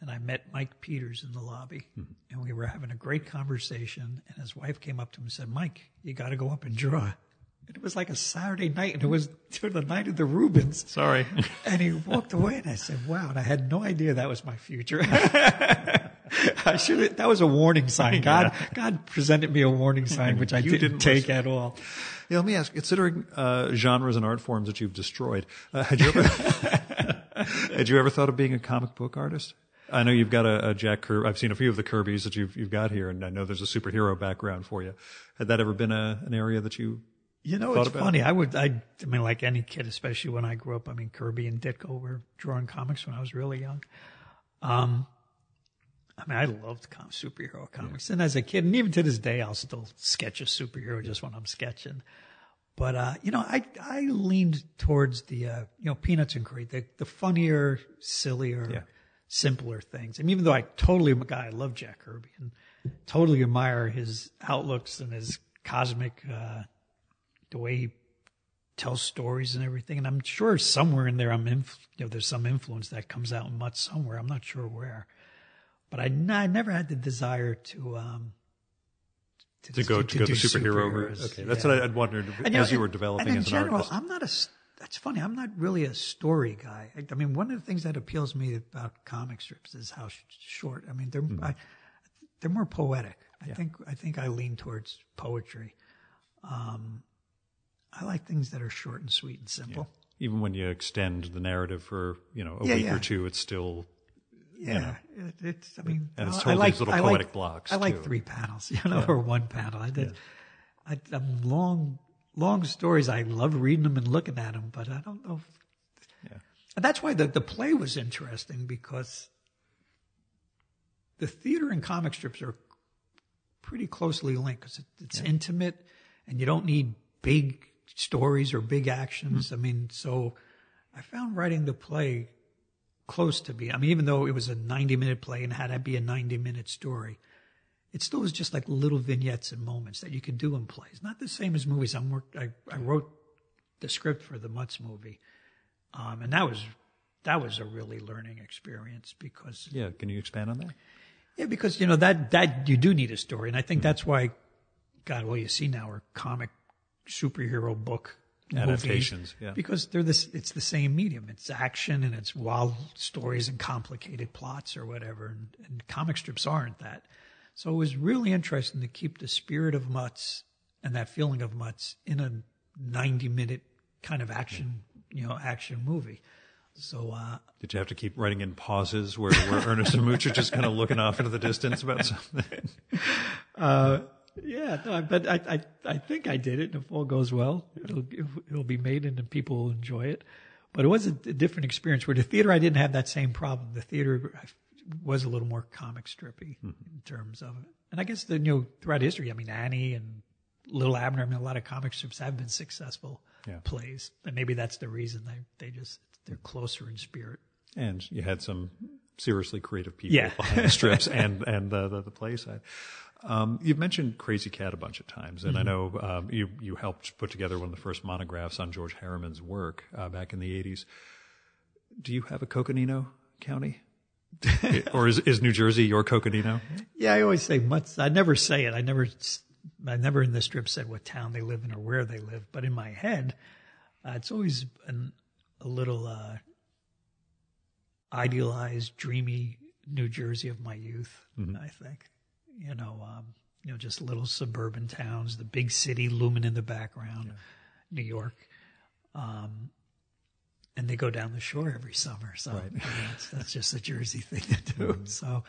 Speaker 2: And I met Mike Peters in the lobby, mm-hmm. and we were having a great conversation. And his wife came up to him and said, "Mike, you got to go up and draw." And it was like a Saturday night, and it was the night of the Reubens.
Speaker 1: Sorry.
Speaker 2: and he walked away, and I said, "Wow!" And I had no idea that was my future. I should. That was a warning sign. God, yeah. God presented me a warning sign, which I didn't, didn't, take at all.
Speaker 1: Yeah, let me ask. Considering uh, genres and art forms that you've destroyed, uh, had you ever had you ever thought of being a comic book artist? I know you've got a, a Jack Kirby. I've seen a few of the Kirby's that you've you've got here, and I know there's a superhero background for you. Had that ever been a, an area that you
Speaker 2: you know, it's funny. I would, I, I mean, like any kid, especially when I grew up. I mean, Kirby and Ditko were drawing comics when I was really young. Um, I mean, I loved com- superhero comics, yeah. and as a kid, and even to this day, I'll still sketch a superhero just when I'm sketching. But uh, you know, I I leaned towards the uh, you know Peanuts and Creed, the the funnier, sillier, yeah. simpler things. I And even though I totally am a guy, I love Jack Kirby and totally admire his outlooks and his cosmic, uh, the way he tells stories and everything. And I'm sure somewhere in there, I'm inf- you know, there's some influence that comes out in Mutts somewhere. I'm not sure where. But I, I never had the desire to um,
Speaker 1: to, to, go to, to go the superhero route. Okay, that's yeah. what I'd wondered and, as know, you were developing as
Speaker 2: general,
Speaker 1: an artist.
Speaker 2: I'm not a that's funny. I'm not really a story guy. I, I, mean, one of the things that appeals to me about comic strips is how sh- short. I mean, they're mm. I, they're more poetic. I yeah. think I think I lean towards poetry. Um, I like things that are short and sweet and simple.
Speaker 1: Yeah. Even when you extend the narrative for you know a week or two, it's still
Speaker 2: yeah. You know, it, it's I mean,
Speaker 1: and it's totally I like, these little I poetic
Speaker 2: like,
Speaker 1: blocks.
Speaker 2: I like
Speaker 1: too.
Speaker 2: three panels, you know, or one panel. I did. I, I'm long long stories. I love reading them and looking at them, but I don't know. If, yeah. And that's why the, the play was interesting because the theater and comic strips are pretty closely linked because it, it's yeah. intimate and you don't need big stories or big actions. Mm-hmm. I mean, so I found writing the play close to be. I mean, even though it was a 90 minute play and had to be a 90 minute story, it still was just like little vignettes and moments that you could do in plays. Not the same as movies. I'm work, I, I wrote the script for the Mutts movie, um, and that was that was a really learning experience because
Speaker 1: yeah. Can you expand on that?
Speaker 2: Yeah, because you know that that you do need a story, and I think mm-hmm. that's why, God, well, you see now are comic superhero book
Speaker 1: adaptations,
Speaker 2: yeah, because they're this. It's the same medium. It's action and it's wild stories and complicated plots or whatever, and, and comic strips aren't that. So it was really interesting to keep the spirit of Mutts and that feeling of Mutts in a 90 minute kind of action, you know, action movie. So, uh,
Speaker 1: did you have to keep writing in pauses where, where Ernest and Mooch are just kind of looking off into the distance about something?
Speaker 2: Uh, yeah, no, but I, I, I think I did it. And if all goes well, it'll, it'll be made and people will enjoy it. But it was a, different experience where the theater, I didn't have that same problem. The theater, was a little more comic strippy mm-hmm. in terms of it. And I guess the you know throughout history, I mean Annie and Little Abner, I mean a lot of comic strips have been successful yeah. plays, and maybe that's the reason they they just they're closer in spirit.
Speaker 1: And you had some seriously creative people yeah. behind the strips and and the the, the play side. Um, you've mentioned Krazy Kat a bunch of times, and mm-hmm. I know um, you you helped put together one of the first monographs on George Herriman's work uh, back in the '80s. Do you have a Coconino County? or is, is New Jersey your Coconino?
Speaker 2: Yeah, I always say. I never say it. I never, I never in the strip said what town they live in or where they live. But in my head, uh, it's always been a little uh, idealized, dreamy New Jersey of my youth. Mm-hmm. I think, you know, um, you know, just little suburban towns, the big city looming in the background, yeah. New York. Um, and they go down the shore every summer. So right. that's, that's, just a Jersey thing to do. Mm-hmm. So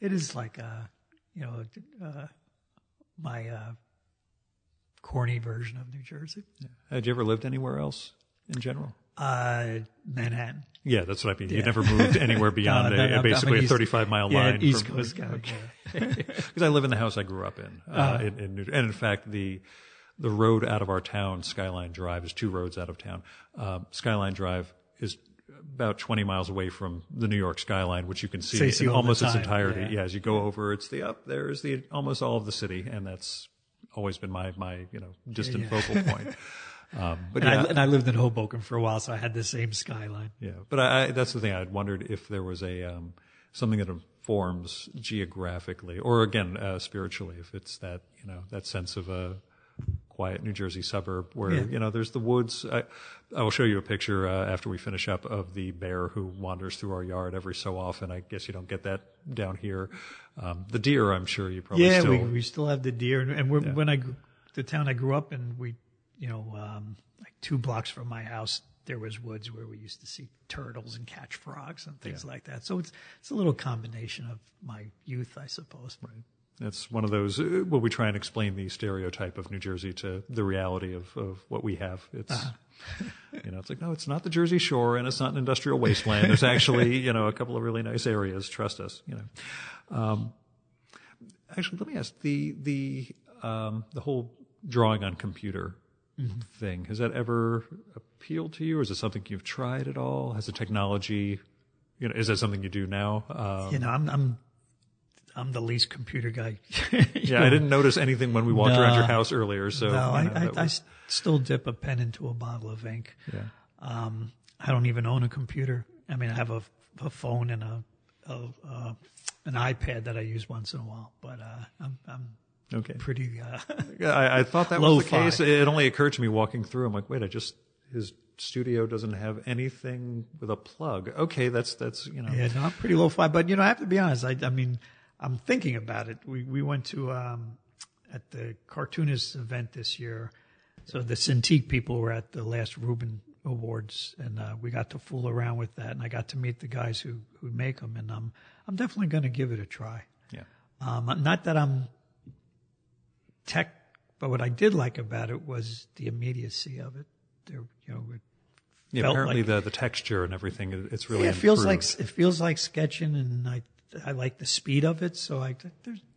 Speaker 2: it is like a, you know, uh, my uh, corny version of New Jersey.
Speaker 1: Yeah. Had you ever lived anywhere else in general?
Speaker 2: Uh, Manhattan.
Speaker 1: Yeah, that's what I mean. Yeah. You never moved anywhere beyond no, no, a, basically a 35 mile
Speaker 2: yeah,
Speaker 1: line.
Speaker 2: East from, Coast guy.
Speaker 1: Because I live in the house I grew up in, uh, uh, in, in New, and in fact, the the road out of our town, Skyline Drive, is two roads out of town. Um, Skyline Drive is about 20 miles away from the New York skyline, which you can see, see in almost its entirety. Yeah. yeah. as you go over, it's the up there's the almost all of the city, and that's always been my my you know distant yeah, yeah. focal point.
Speaker 2: Um, but and, yeah, I, and I lived in Hoboken for a while, so I had the same skyline.
Speaker 1: Yeah, but I, I, that's the thing. I'd wondered if there was a um, something that informs geographically, or again uh, spiritually, if it's that you know that sense of a quiet New Jersey suburb where yeah. you know there's the woods. I, I will show you a picture uh, after we finish up of the bear who wanders through our yard every so often. I guess you don't get that down here. Um, the deer, I'm sure you probably
Speaker 2: yeah
Speaker 1: still,
Speaker 2: we we still have the deer, and yeah. when I the town I grew up in, we you know um, like two blocks from my house there was woods where we used to see turtles and catch frogs and things yeah. like that. So it's it's a little combination of my youth, I suppose.
Speaker 1: Right. It's one of those uh, where we try and explain the stereotype of New Jersey to the reality of, of what we have. It's, uh-huh. you know, it's like, no, it's not the Jersey Shore and it's not an industrial wasteland. There's actually, you know, a couple of really nice areas. Trust us, you know. Um, actually, let me ask the, the, um, the whole drawing on computer mm-hmm. thing. Has that ever appealed to you? Or is it something you've tried at all? Has the technology, you know, is that something you do now?
Speaker 2: Um, you know, I'm, I'm I'm the least computer guy.
Speaker 1: yeah, know? I didn't notice anything when we walked no, around your house earlier. So
Speaker 2: no, I, I, was... I, still dip a pen into a bottle of ink. Yeah. Um, I don't even own a computer. I mean, I have a, a phone and a, a uh, an iPad that I use once in a while, but uh, I'm, I'm okay. pretty. Uh,
Speaker 1: I, I, thought that was the case. It only occurred to me walking through. I'm like, wait, I just his studio doesn't have anything with a plug. Okay, that's that's you know.
Speaker 2: Yeah, no, I'm pretty low fi, but you know, I have to be honest. I, I mean, I'm thinking about it. We we went to um, at the cartoonist event this year. So the Cintiq people were at the last Reuben Awards, and uh, we got to fool around with that, and I got to meet the guys who who make them, and I'm I'm definitely going to give it a try.
Speaker 1: Yeah.
Speaker 2: Um, not that I'm tech, but what I did like about it was the immediacy of it. There, you know,
Speaker 1: Yeah, apparently
Speaker 2: like-
Speaker 1: the the texture and everything it's really
Speaker 2: yeah, it feels like it feels like sketching, and I I like the speed of it. So I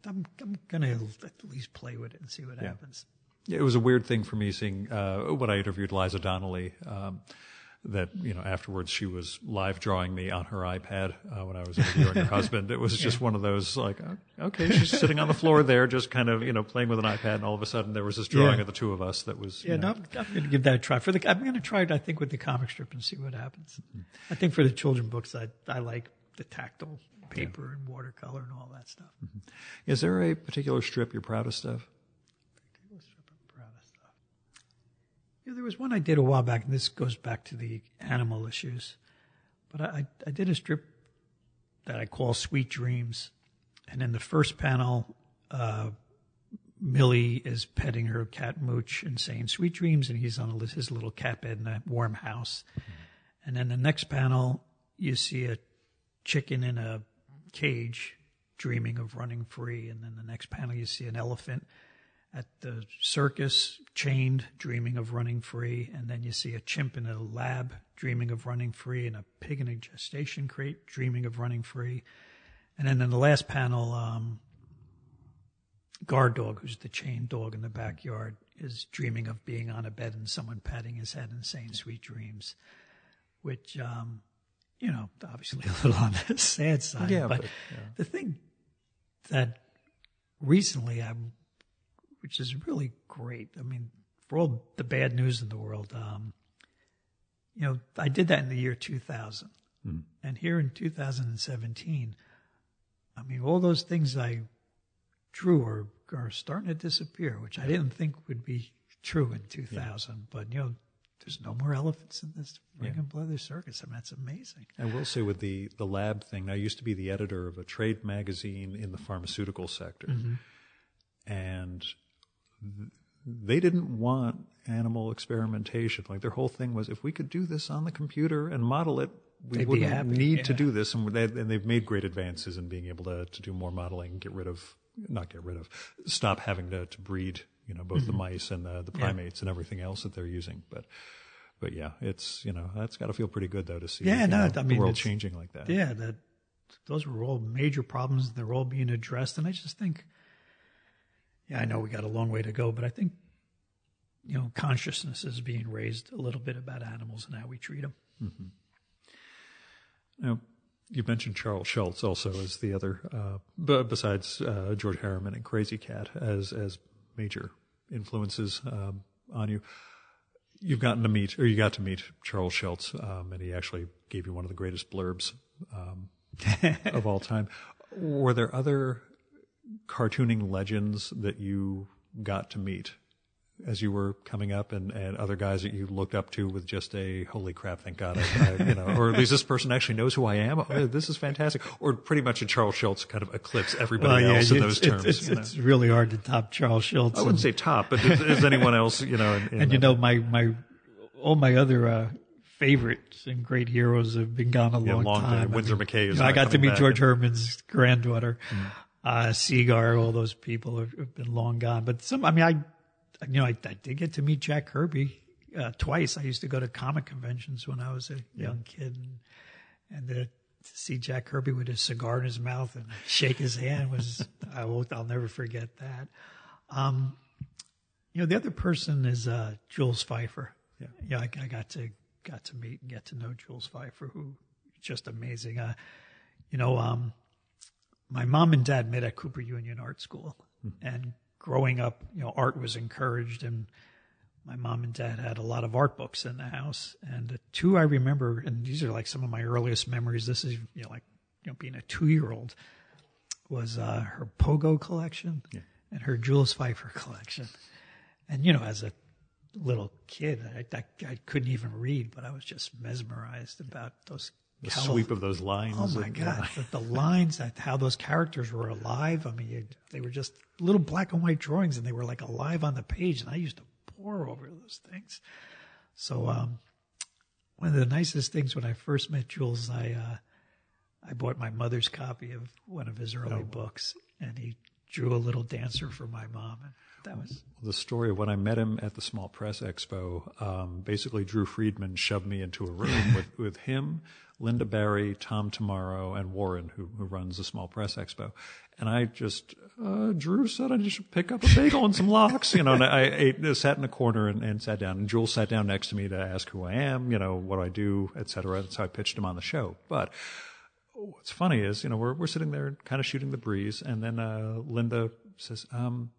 Speaker 2: I'm I'm gonna at least play with it and see what
Speaker 1: Yeah.
Speaker 2: happens.
Speaker 1: Yeah, it was a weird thing for me seeing uh, when I interviewed Liza Donnelly. Um, that you know, afterwards she was live drawing me on her iPad uh, when I was interviewing her husband. It was just one of those like, uh, okay, she's sitting on the floor there, just kind of you know playing with an iPad, and all of a sudden there was this drawing
Speaker 2: Yeah.
Speaker 1: of the two of us that was you
Speaker 2: Yeah,
Speaker 1: know,
Speaker 2: no, I'm, I'm going to give that a try. For the, I'm going to try it. I think with the comic strip and see what happens.
Speaker 1: Mm-hmm.
Speaker 2: I think for the children books, I I like the tactile paper and watercolor and all that stuff.
Speaker 1: Is there a particular strip you're proudest of?
Speaker 2: proud of stuff. Yeah, there was one I did a while back, and this goes back to the animal issues. But I, I, did a strip that I call Sweet Dreams. And in the first panel, uh, Millie is petting her cat Mooch and saying sweet dreams, and he's on his little cat bed in a warm house. And then the next panel, you see a chicken in a cage dreaming of running free. And then the next panel, you see an elephant at the circus chained dreaming of running free and then you see a chimp in a lab dreaming of running free and a pig in a gestation crate dreaming of running free and then in the last panel um, guard dog who's the chained dog in the backyard is dreaming of being on a bed and someone patting his head and saying sweet dreams which um, you know obviously a little on the sad side
Speaker 1: Yeah,
Speaker 2: but
Speaker 1: but, yeah.
Speaker 2: the thing that recently I'm which is really great. I mean, for all the bad news in the world, um, you know, I did that in the year 2000. And here in 2017, I mean, all those things I drew are, are starting to disappear, which I didn't think would be true in 2000. But, you know, there's no more elephants in this Ringling Brothers Circus. I mean, that's amazing.
Speaker 1: I will say with the the lab thing, I used to be the editor of a trade magazine in the pharmaceutical sector, and th- they didn't want animal experimentation. Like their whole thing was, if we could do this on the computer and model it, we
Speaker 2: They'd
Speaker 1: wouldn't need to do this. And, they, and they've made great advances in being able to to do more modeling, get rid of not get rid of, stop having to to breed. You know, both the
Speaker 2: Mm-hmm.
Speaker 1: mice and the, the primates and everything else that they're using, but. But yeah, it's you know that's got to feel pretty good though to see
Speaker 2: Yeah, no,
Speaker 1: know,
Speaker 2: I
Speaker 1: the world changing like that.
Speaker 2: Yeah, that those were all major problems. They're all being addressed, and I just think, yeah, I know we got a long way to go, but I think, you know, consciousness is being raised a little bit about animals and how we treat them.
Speaker 1: Now, you mentioned Charles Schulz also as the other, uh, b- besides uh, George Herriman and Krazy Kat as as major influences um, on you. You've gotten to meet, or you got to meet Charles Schultz, um, and he actually gave you one of the greatest blurbs um, of all time. Were there other cartooning legends that you got to meet as you were coming up, and, and other guys that you looked up to with just a holy crap, thank God, I, I, you know, or at least this person actually knows who I am. Oh, this is fantastic. Or pretty much in Charles Schulz kind of eclipse everybody else in those terms.
Speaker 2: It's,
Speaker 1: know.
Speaker 2: it's really hard to top Charles Schulz.
Speaker 1: I wouldn't
Speaker 2: and,
Speaker 1: say top, but is, is anyone else, you know? In, in
Speaker 2: and you know, my my all my other uh, favorites and great heroes have been gone a
Speaker 1: Yeah,
Speaker 2: long,
Speaker 1: long
Speaker 2: time.
Speaker 1: Winsor McCay is
Speaker 2: you know, I got to meet. George Herriman's granddaughter, uh, Segar. All those people have, have been long gone. But some, I mean, I, you know, I, I did get to meet Jack Kirby uh, twice. I used to go to comic conventions when I was a young kid, and, and uh, to see Jack Kirby with his cigar in his mouth and shake his hand was I will, I'll never forget that. Um, you know, the other person is uh, Jules Feiffer.
Speaker 1: Yeah.
Speaker 2: yeah, I, I got to got to meet and get to know Jules Feiffer, who just amazing. Uh, you know, um, my mom and dad met at Cooper Union Art School, and growing up, you know, art was encouraged, and my mom and dad had a lot of art books in the house, and the two I remember, and these are like some of my earliest memories. This is you know like you know being a two year old was uh, her Pogo collection and her Jules Feiffer collection, and you know as a little kid. I, I, I couldn't even read, but I was just mesmerized about those
Speaker 1: the sweep of those lines.
Speaker 2: Oh my God, the, the, lines, that how those characters were alive. I mean, they were just little black and white drawings, and they were like alive on the page. And I used to pore over those things. So, um, one of the nicest things when I first met Jules, I uh, I bought my mother's copy of one of his early oh. books, and he drew a little dancer for my mom. And that was
Speaker 1: the story of when I met him at the Small Press Expo. Um, basically, Drew Friedman shoved me into a room with with him, Lynda Barry, Tom Tomorrow, and Warren, who, who runs the Small Press Expo. And I just, uh, Drew said I should pick up a bagel and some lox, you know, and I ate, sat in a corner and, and sat down. And Jules sat down next to me to ask who I am, you know, what I do, et cetera. That's how I pitched him on the show. But what's funny is, you know, we're, we're sitting there kind of shooting the breeze. And then, uh, Lynda says, um,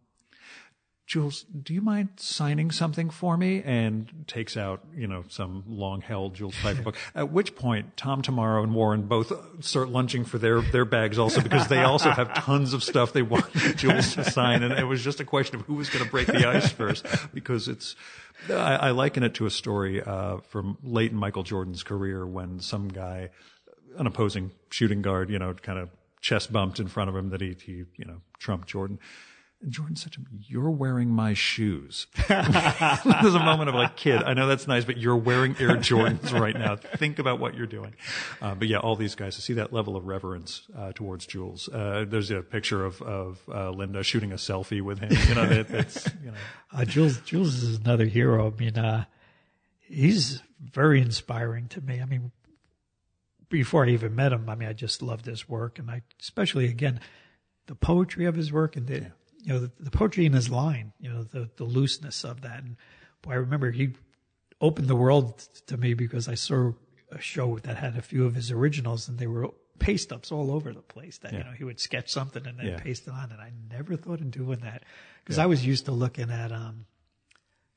Speaker 1: Jules, do you mind signing something for me? And takes out, you know, some long held Jules Feiffer book. At which point, Tom Tomorrow and Warren both start lunging for their, their bags also because they also have tons of stuff they want Jules to sign. And it was just a question of who was going to break the ice first because it's, I, I liken it to a story, uh, from late in Michael Jordan's career when some guy, an opposing shooting guard, you know, kind of chest bumped in front of him that he, he, you know, trumped Jordan. And Jordan said to me, You're wearing my shoes. There's a moment of like, kid, I know that's nice, but you're wearing Air Jordans right now. Think about what you're doing. Uh, but yeah, all these guys, to see that level of reverence uh, towards Jules. Uh, there's a picture of, of uh, Lynda shooting a selfie with him. You know, that, that's, you know.
Speaker 2: Uh, Jules, Jules is another hero. I mean, uh, he's very inspiring to me. I mean, before I even met him, I mean, I just loved his work. And I, especially again, the poetry of his work and the, yeah you know, the, the, poetry in his line, you know, the, the looseness of that. And boy, I remember he opened the world to me because I saw a show that had a few of his originals and they were paste ups all over the place that, yeah. you know, he would sketch something and then yeah. paste it on. And I never thought of doing that because yeah. I was used to looking at, um,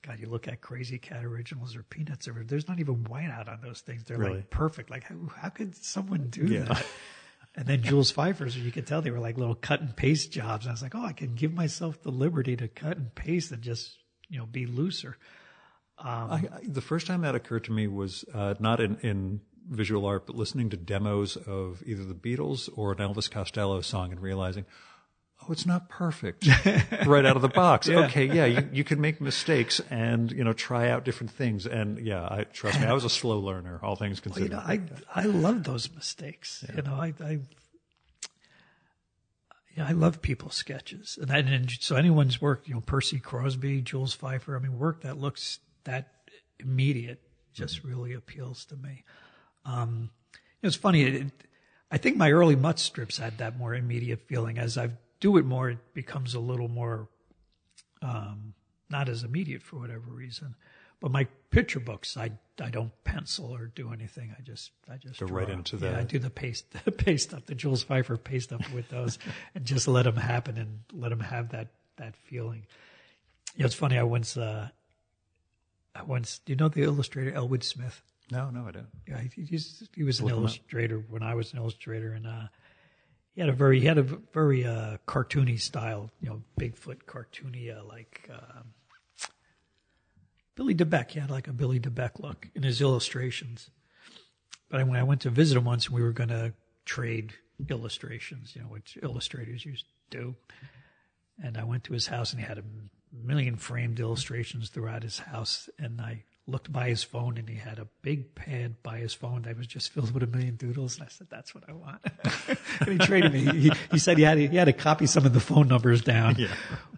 Speaker 2: God, you look at Krazy Kat originals or Peanuts or there's not even whiteout on those things. They're really? like perfect. Like how, how could someone do that? And then Jules Feiffer's, you could tell they were like little cut and paste jobs. And I was like, oh, I can give myself the liberty to cut and paste and just, you know, be looser.
Speaker 1: Um, I, I, the first time that occurred to me was uh, not in, in visual art, but listening to demos of either the Beatles or an Elvis Costello song and realizing, oh, it's not perfect right out of the box. yeah. Okay, yeah, you, you can make mistakes and you know try out different things. And yeah, I trust me, I was a slow learner, all things considered.
Speaker 2: Well, you know, I I love those mistakes. Yeah. You know, I. I you know, I love people's sketches, and, I, and so anyone's work, you know, Percy Crosby, Jules Feiffer. I mean, work that looks that immediate just mm-hmm. really appeals to me. Um, it's funny. It, I think my early Mutt strips had that more immediate feeling. As I've do it more, it becomes a little more um, not as immediate for whatever reason. But my picture books, I I don't pencil or do anything. I just I just
Speaker 1: go
Speaker 2: draw.
Speaker 1: right into yeah.
Speaker 2: I do the paste the paste up the Jules Feiffer paste up with those, and just let them happen and let them have that that feeling. You know, it's funny. I once uh, I once do you know the illustrator Elwood Smith?
Speaker 1: No, no, I don't.
Speaker 2: Yeah, he, he was an illustrator when I was an illustrator, and uh, he had a very he had a very uh, cartoony style, you know, Bigfoot cartoony, uh, like uh, Billy DeBeck. He had like a Billy DeBeck look in his illustrations. But when I went to visit him once, and we were going to trade illustrations, you know, which illustrators used to do. And I went to his house, and he had a million framed illustrations throughout his house. And I looked by his phone and he had a big pad by his phone that was just filled with a million doodles. And I said, that's what I want. and he traded me. He, he said he had, to, he had to copy some of the phone numbers down, yeah.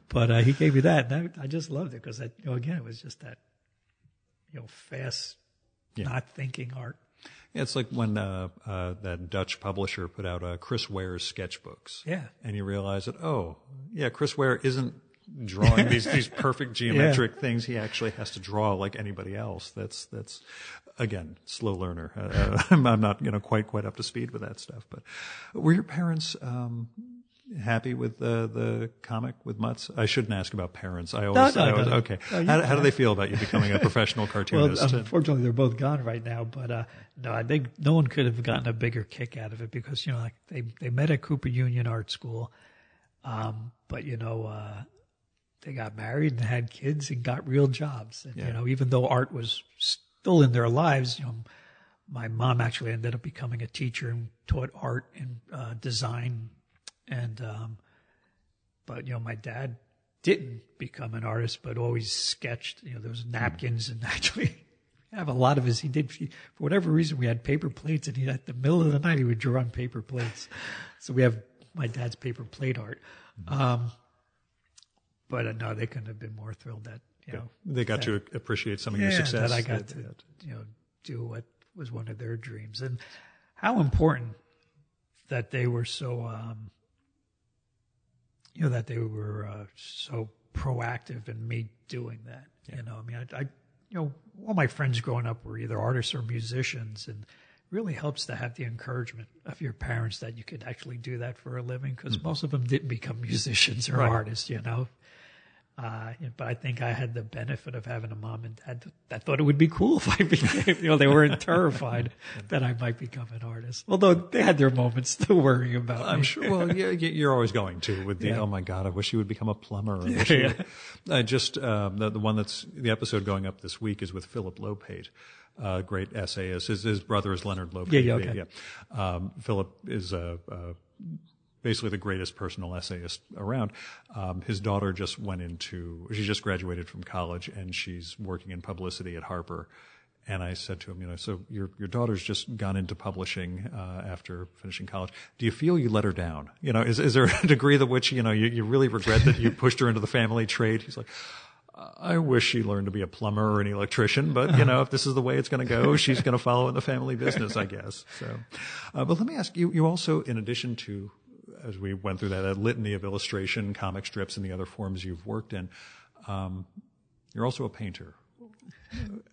Speaker 2: but uh, he gave me that. And I, I just loved it because you know, again, it was just that, you know, fast, yeah. not thinking art.
Speaker 1: Yeah, it's like when uh, uh, that Dutch publisher put out uh, Chris Ware's sketchbooks.
Speaker 2: Yeah.
Speaker 1: And you realize that, oh, yeah, Chris Ware isn't drawing these these perfect geometric yeah. things. He actually has to draw like anybody else. That's that's again slow learner. Uh, I'm not you know quite quite up to speed with that stuff. But were your parents? Um, happy with the the comic with Mutts? I shouldn't ask about parents. I always, no, no, I always no, okay. how, how do they feel about you becoming a professional cartoonist?
Speaker 2: well, unfortunately, they're both gone right now. But uh, no, I think no one could have gotten a bigger kick out of it because you know, like they they met at Cooper Union Art School, um, but you know, uh, they got married and had kids and got real jobs. And,
Speaker 1: Yeah.
Speaker 2: you know, even though art was still in their lives, you know, my mom actually ended up becoming a teacher and taught art and uh, design. And, um, but, you know, my dad didn't become an artist, but always sketched, you know, those napkins and actually have a lot of his, he did, for whatever reason, we had paper plates and he, at the middle of the night, he would draw on paper plates. So we have my dad's paper plate art. Um, but uh, no, they couldn't have been more thrilled that, you know,
Speaker 1: They got to appreciate some of your
Speaker 2: yeah,
Speaker 1: success.
Speaker 2: that I got
Speaker 1: that-
Speaker 2: to,
Speaker 1: that-
Speaker 2: you know, do what was one of their dreams, and how important that they were so, um, you know, that they were uh, so proactive in me doing that. You know, I mean, I, I, you know, all my friends growing up were either artists or musicians, and it really helps to have the encouragement of your parents that you could actually do that for a living because most of them didn't become musicians or
Speaker 1: Right.
Speaker 2: artists, you know. Uh, but I think I had the benefit of having a mom and dad that thought it would be cool if I became, you know, they weren't terrified that I might become an artist. Although they had their moments to worry about.
Speaker 1: I'm
Speaker 2: me.
Speaker 1: sure. Well, yeah, you're always going to with the
Speaker 2: Yeah.
Speaker 1: oh my god, I wish you would become a plumber. I wish you would." I just um, the, the one that's the episode going up this week is with Philip Lopate, uh, great essayist. His, his brother is Leonard Lopate.
Speaker 2: Yeah, yeah, okay.
Speaker 1: Um, Philip is a. a basically the greatest personal essayist around. Um, his daughter just went into, she just graduated from college and she's working in publicity at Harper. And I said to him, you know, so your your daughter's just gone into publishing uh, after finishing college. Do you feel you let her down? You know, is is there a degree to which you know you, you really regret that you pushed her into the family trade? He's like, I wish she learned to be a plumber or an electrician, but you know, if this is the way it's going to go, she's going to follow in the family business, I guess. So, uh, but let me ask you: you also, in addition to, as we went through that, a litany of illustration, comic strips, and the other forms you've worked in, um, you're also a painter.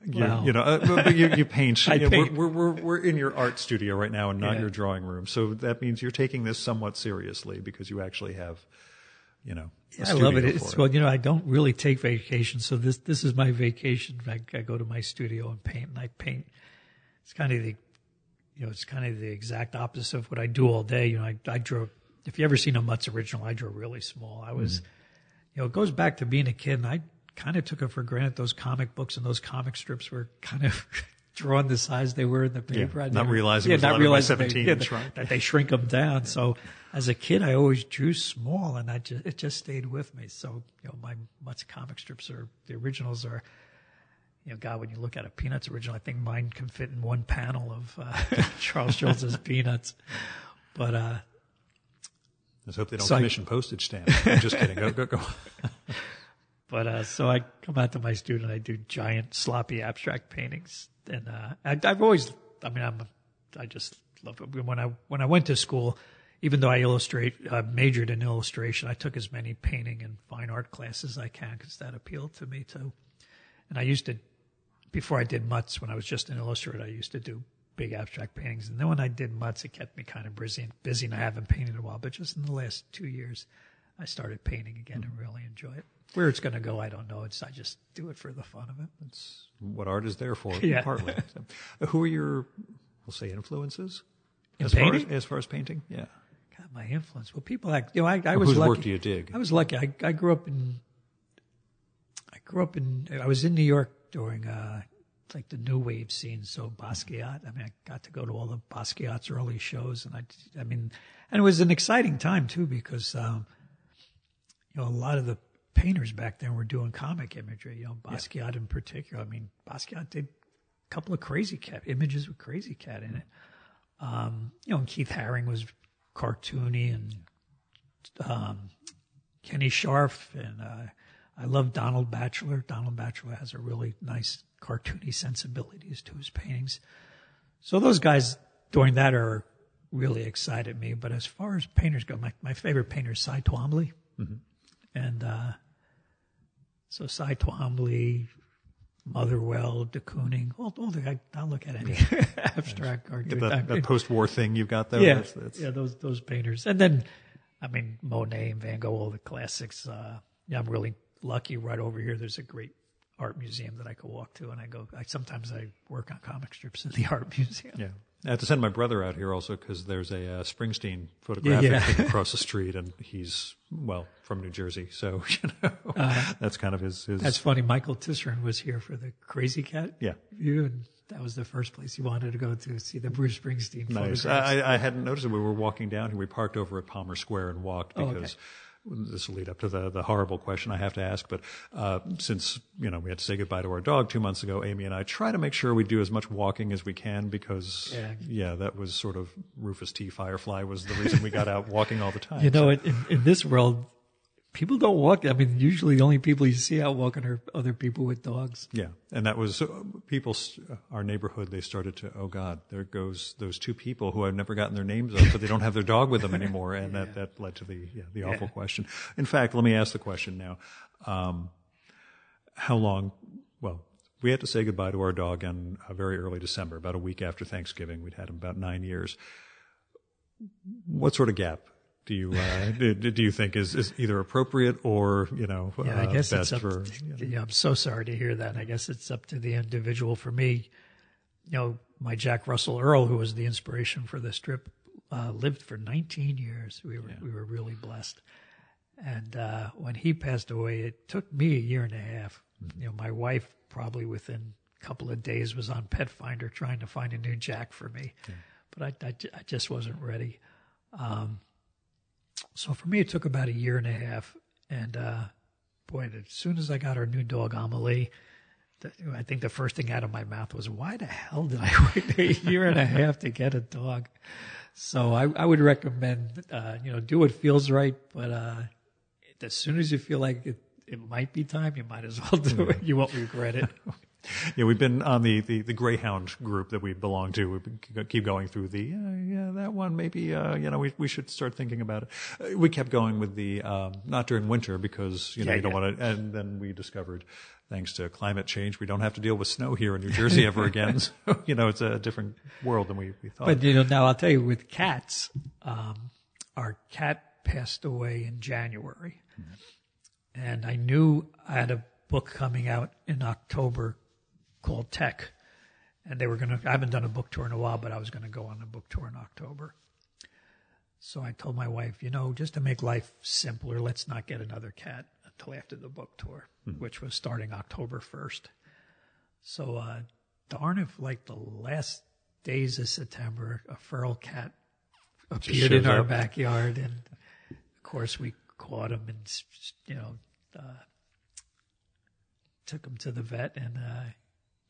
Speaker 1: You,
Speaker 2: Wow.
Speaker 1: you know, uh, but you, you paint.
Speaker 2: I
Speaker 1: you know,
Speaker 2: paint.
Speaker 1: We're, we're, we're, we're in your art studio right now and not
Speaker 2: Yeah.
Speaker 1: your drawing room. So that means you're taking this somewhat seriously because you actually have, you know, a
Speaker 2: I love it. It's,
Speaker 1: for
Speaker 2: well, you know, I don't really take vacations, so this this is my vacation. I, I go to my studio and paint, and I paint. It's kind of the, you know, it's kind of the exact opposite of what I do all day. You know, I, I draw. If you ever seen a Mutts original, I draw really small. I was, you know, it goes back to being a kid, and I kind of took it for granted. Those comic books and those comic strips were kind of drawn the size they were in the paper. I
Speaker 1: not
Speaker 2: never-
Speaker 1: realizing
Speaker 2: yeah, not
Speaker 1: 11 by
Speaker 2: realizing they-
Speaker 1: 17
Speaker 2: yeah,
Speaker 1: inch, right?
Speaker 2: that they shrink them down. So as a kid, I always drew small, and I just it just stayed with me. So you know, my Mutts comic strips are the originals are. You know, God, when you look at a Peanuts original, I think mine can fit in one panel of uh, Charles Schulz's Peanuts. But uh,
Speaker 1: Let's hope they don't
Speaker 2: So I-
Speaker 1: commission postage stamps. I'm just kidding. Go, go, go.
Speaker 2: But uh, so I come out to my student, I do giant sloppy abstract paintings, and uh, I, I've always, I mean, I'm, I just love it. When I when I went to school, even though I illustrate, uh, majored in illustration, I took as many painting and fine art classes as I can because that appealed to me too. And I used to, before I did mutts, when I was just an illustrator, I used to do big abstract paintings. And then when I did Mutts, it kept me kind of busy, busy, and I haven't painted in a while. But just in the last two years, I started painting again and really enjoy it. Where it's going to go, I don't know. It's I just do it for the fun of it.
Speaker 1: That's what art is there for,
Speaker 2: Yeah.
Speaker 1: partly. So, who are your, we'll say, influences?
Speaker 2: In
Speaker 1: as far as,
Speaker 2: painting?
Speaker 1: as far as painting? Yeah.
Speaker 2: God, my influence. Well, people act. You know, I, I was
Speaker 1: Whose
Speaker 2: lucky.
Speaker 1: work do you dig?
Speaker 2: I was lucky. I, I grew up in. I grew up in. I was in New York during uh, like the new wave scene. So Basquiat. I mean, I got to go to all the Basquiat's early shows, and I. I mean, and it was an exciting time too because, um, you know, a lot of the painters back then were doing comic imagery. You know, Basquiat in particular. I mean, Basquiat did a couple of Krazy Kat images with Krazy Kat in it. Um, you know, and Keith Haring was cartoony and um, Kenny Scharf, and uh, I love Donald Baechler. Donald Baechler has a really nice cartoony sensibilities to his paintings. So those guys during that era really excited me. But as far as painters go, my, my favorite painter is Cy Twombly. And uh, so Cy Twombly, Motherwell, de Kooning, all, all the, I, I'll look at any abstract art.
Speaker 1: That post-war thing you've got there.
Speaker 2: Yeah,
Speaker 1: That's, that's,
Speaker 2: yeah, those those painters, and then, I mean, Monet and Van Gogh, all the classics. Uh, yeah, I'm really lucky. Right over here, there's a great art museum that I could walk to, and I go. I sometimes I work on comic strips in the art museum.
Speaker 1: yeah. I have to send my brother out here also because there's a uh, Springsteen photographic
Speaker 2: Yeah, yeah.
Speaker 1: across the street, and he's well from New Jersey, so you know that's kind of his. his.
Speaker 2: That's funny. Michael Tisserand was here for the Krazy Kat
Speaker 1: Yeah.
Speaker 2: view, and that was the first place he wanted to go to see the Bruce Springsteen
Speaker 1: Nice. I, I hadn't noticed it. We were walking down here. We parked over at Palmer Square and walked
Speaker 2: Oh, okay.
Speaker 1: This will lead up to the, the horrible question I have to ask. But uh, since you know we had to say goodbye to our dog two months ago, Amy and I try to make sure we do as much walking as we can because
Speaker 2: Yeah.
Speaker 1: that was sort of Rufus T. Firefly was the reason we got out walking all the time.
Speaker 2: You know, in, in this world, people don't walk. I mean, usually the only people you see out walking are other people with dogs.
Speaker 1: Yeah, and that was people. Our neighborhood. They started to. Oh God, there goes those two people who I've never gotten their names of, but they don't have their dog with them anymore, and that that led to the yeah, the awful
Speaker 2: Yeah.
Speaker 1: question. In fact, let me ask the question now. Um, how long? Well, we had to say goodbye to our dog in uh, very early December, about a week after Thanksgiving. We'd had him about nine years. What sort of gap? Do you uh, do, do you think is, is either appropriate or you know
Speaker 2: Yeah, I
Speaker 1: uh,
Speaker 2: guess
Speaker 1: best
Speaker 2: it's up.
Speaker 1: for
Speaker 2: to, yeah, I'm so sorry to hear that. I guess it's up to the individual. For me, you know, my Jack Russell Earl, who was the inspiration for this trip, uh, lived for 19 years. We were we were really blessed. And uh, when he passed away, it took me a year and a half. You know, my wife probably within a couple of days was on Pet Finder trying to find a new Jack for me, but I, I, I just wasn't ready. Um, so for me, it took about a year and a half. And uh, boy, as soon as I got our new dog Amelie, the, I think the first thing out of my mouth was, "Why the hell did I wait a year and a half to get a dog?" So I, I would recommend, uh, you know, do what feels right, but uh, as soon as you feel like it, it might be time, you might as well do it. You won't regret it.
Speaker 1: Yeah, we've been on the, the, the Greyhound group that we belong to. We keep going through the, uh, yeah, that one, maybe, uh, you know, we, we should start thinking about it. Uh, we kept going with the, um, not during winter because, you know,
Speaker 2: Yeah,
Speaker 1: you don't
Speaker 2: yeah.
Speaker 1: want to, and then we discovered, thanks to climate change, we don't have to deal with snow here in New Jersey ever again. so, you know, it's a different world than we, we thought.
Speaker 2: But you know, now I'll tell you, with cats, um, our cat passed away in January, and I knew I had a book coming out in October called Tek, and they were going to. I haven't done a book tour in a while, but I was going to go on a book tour in October. So I told my wife, you know, just to make life simpler, let's not get another cat until after the book tour, which was starting October first. So, uh, darn if like the last days of September, a feral cat appeared in our
Speaker 1: up.
Speaker 2: backyard, and of course we caught him and you know uh, took him to the vet, and uh,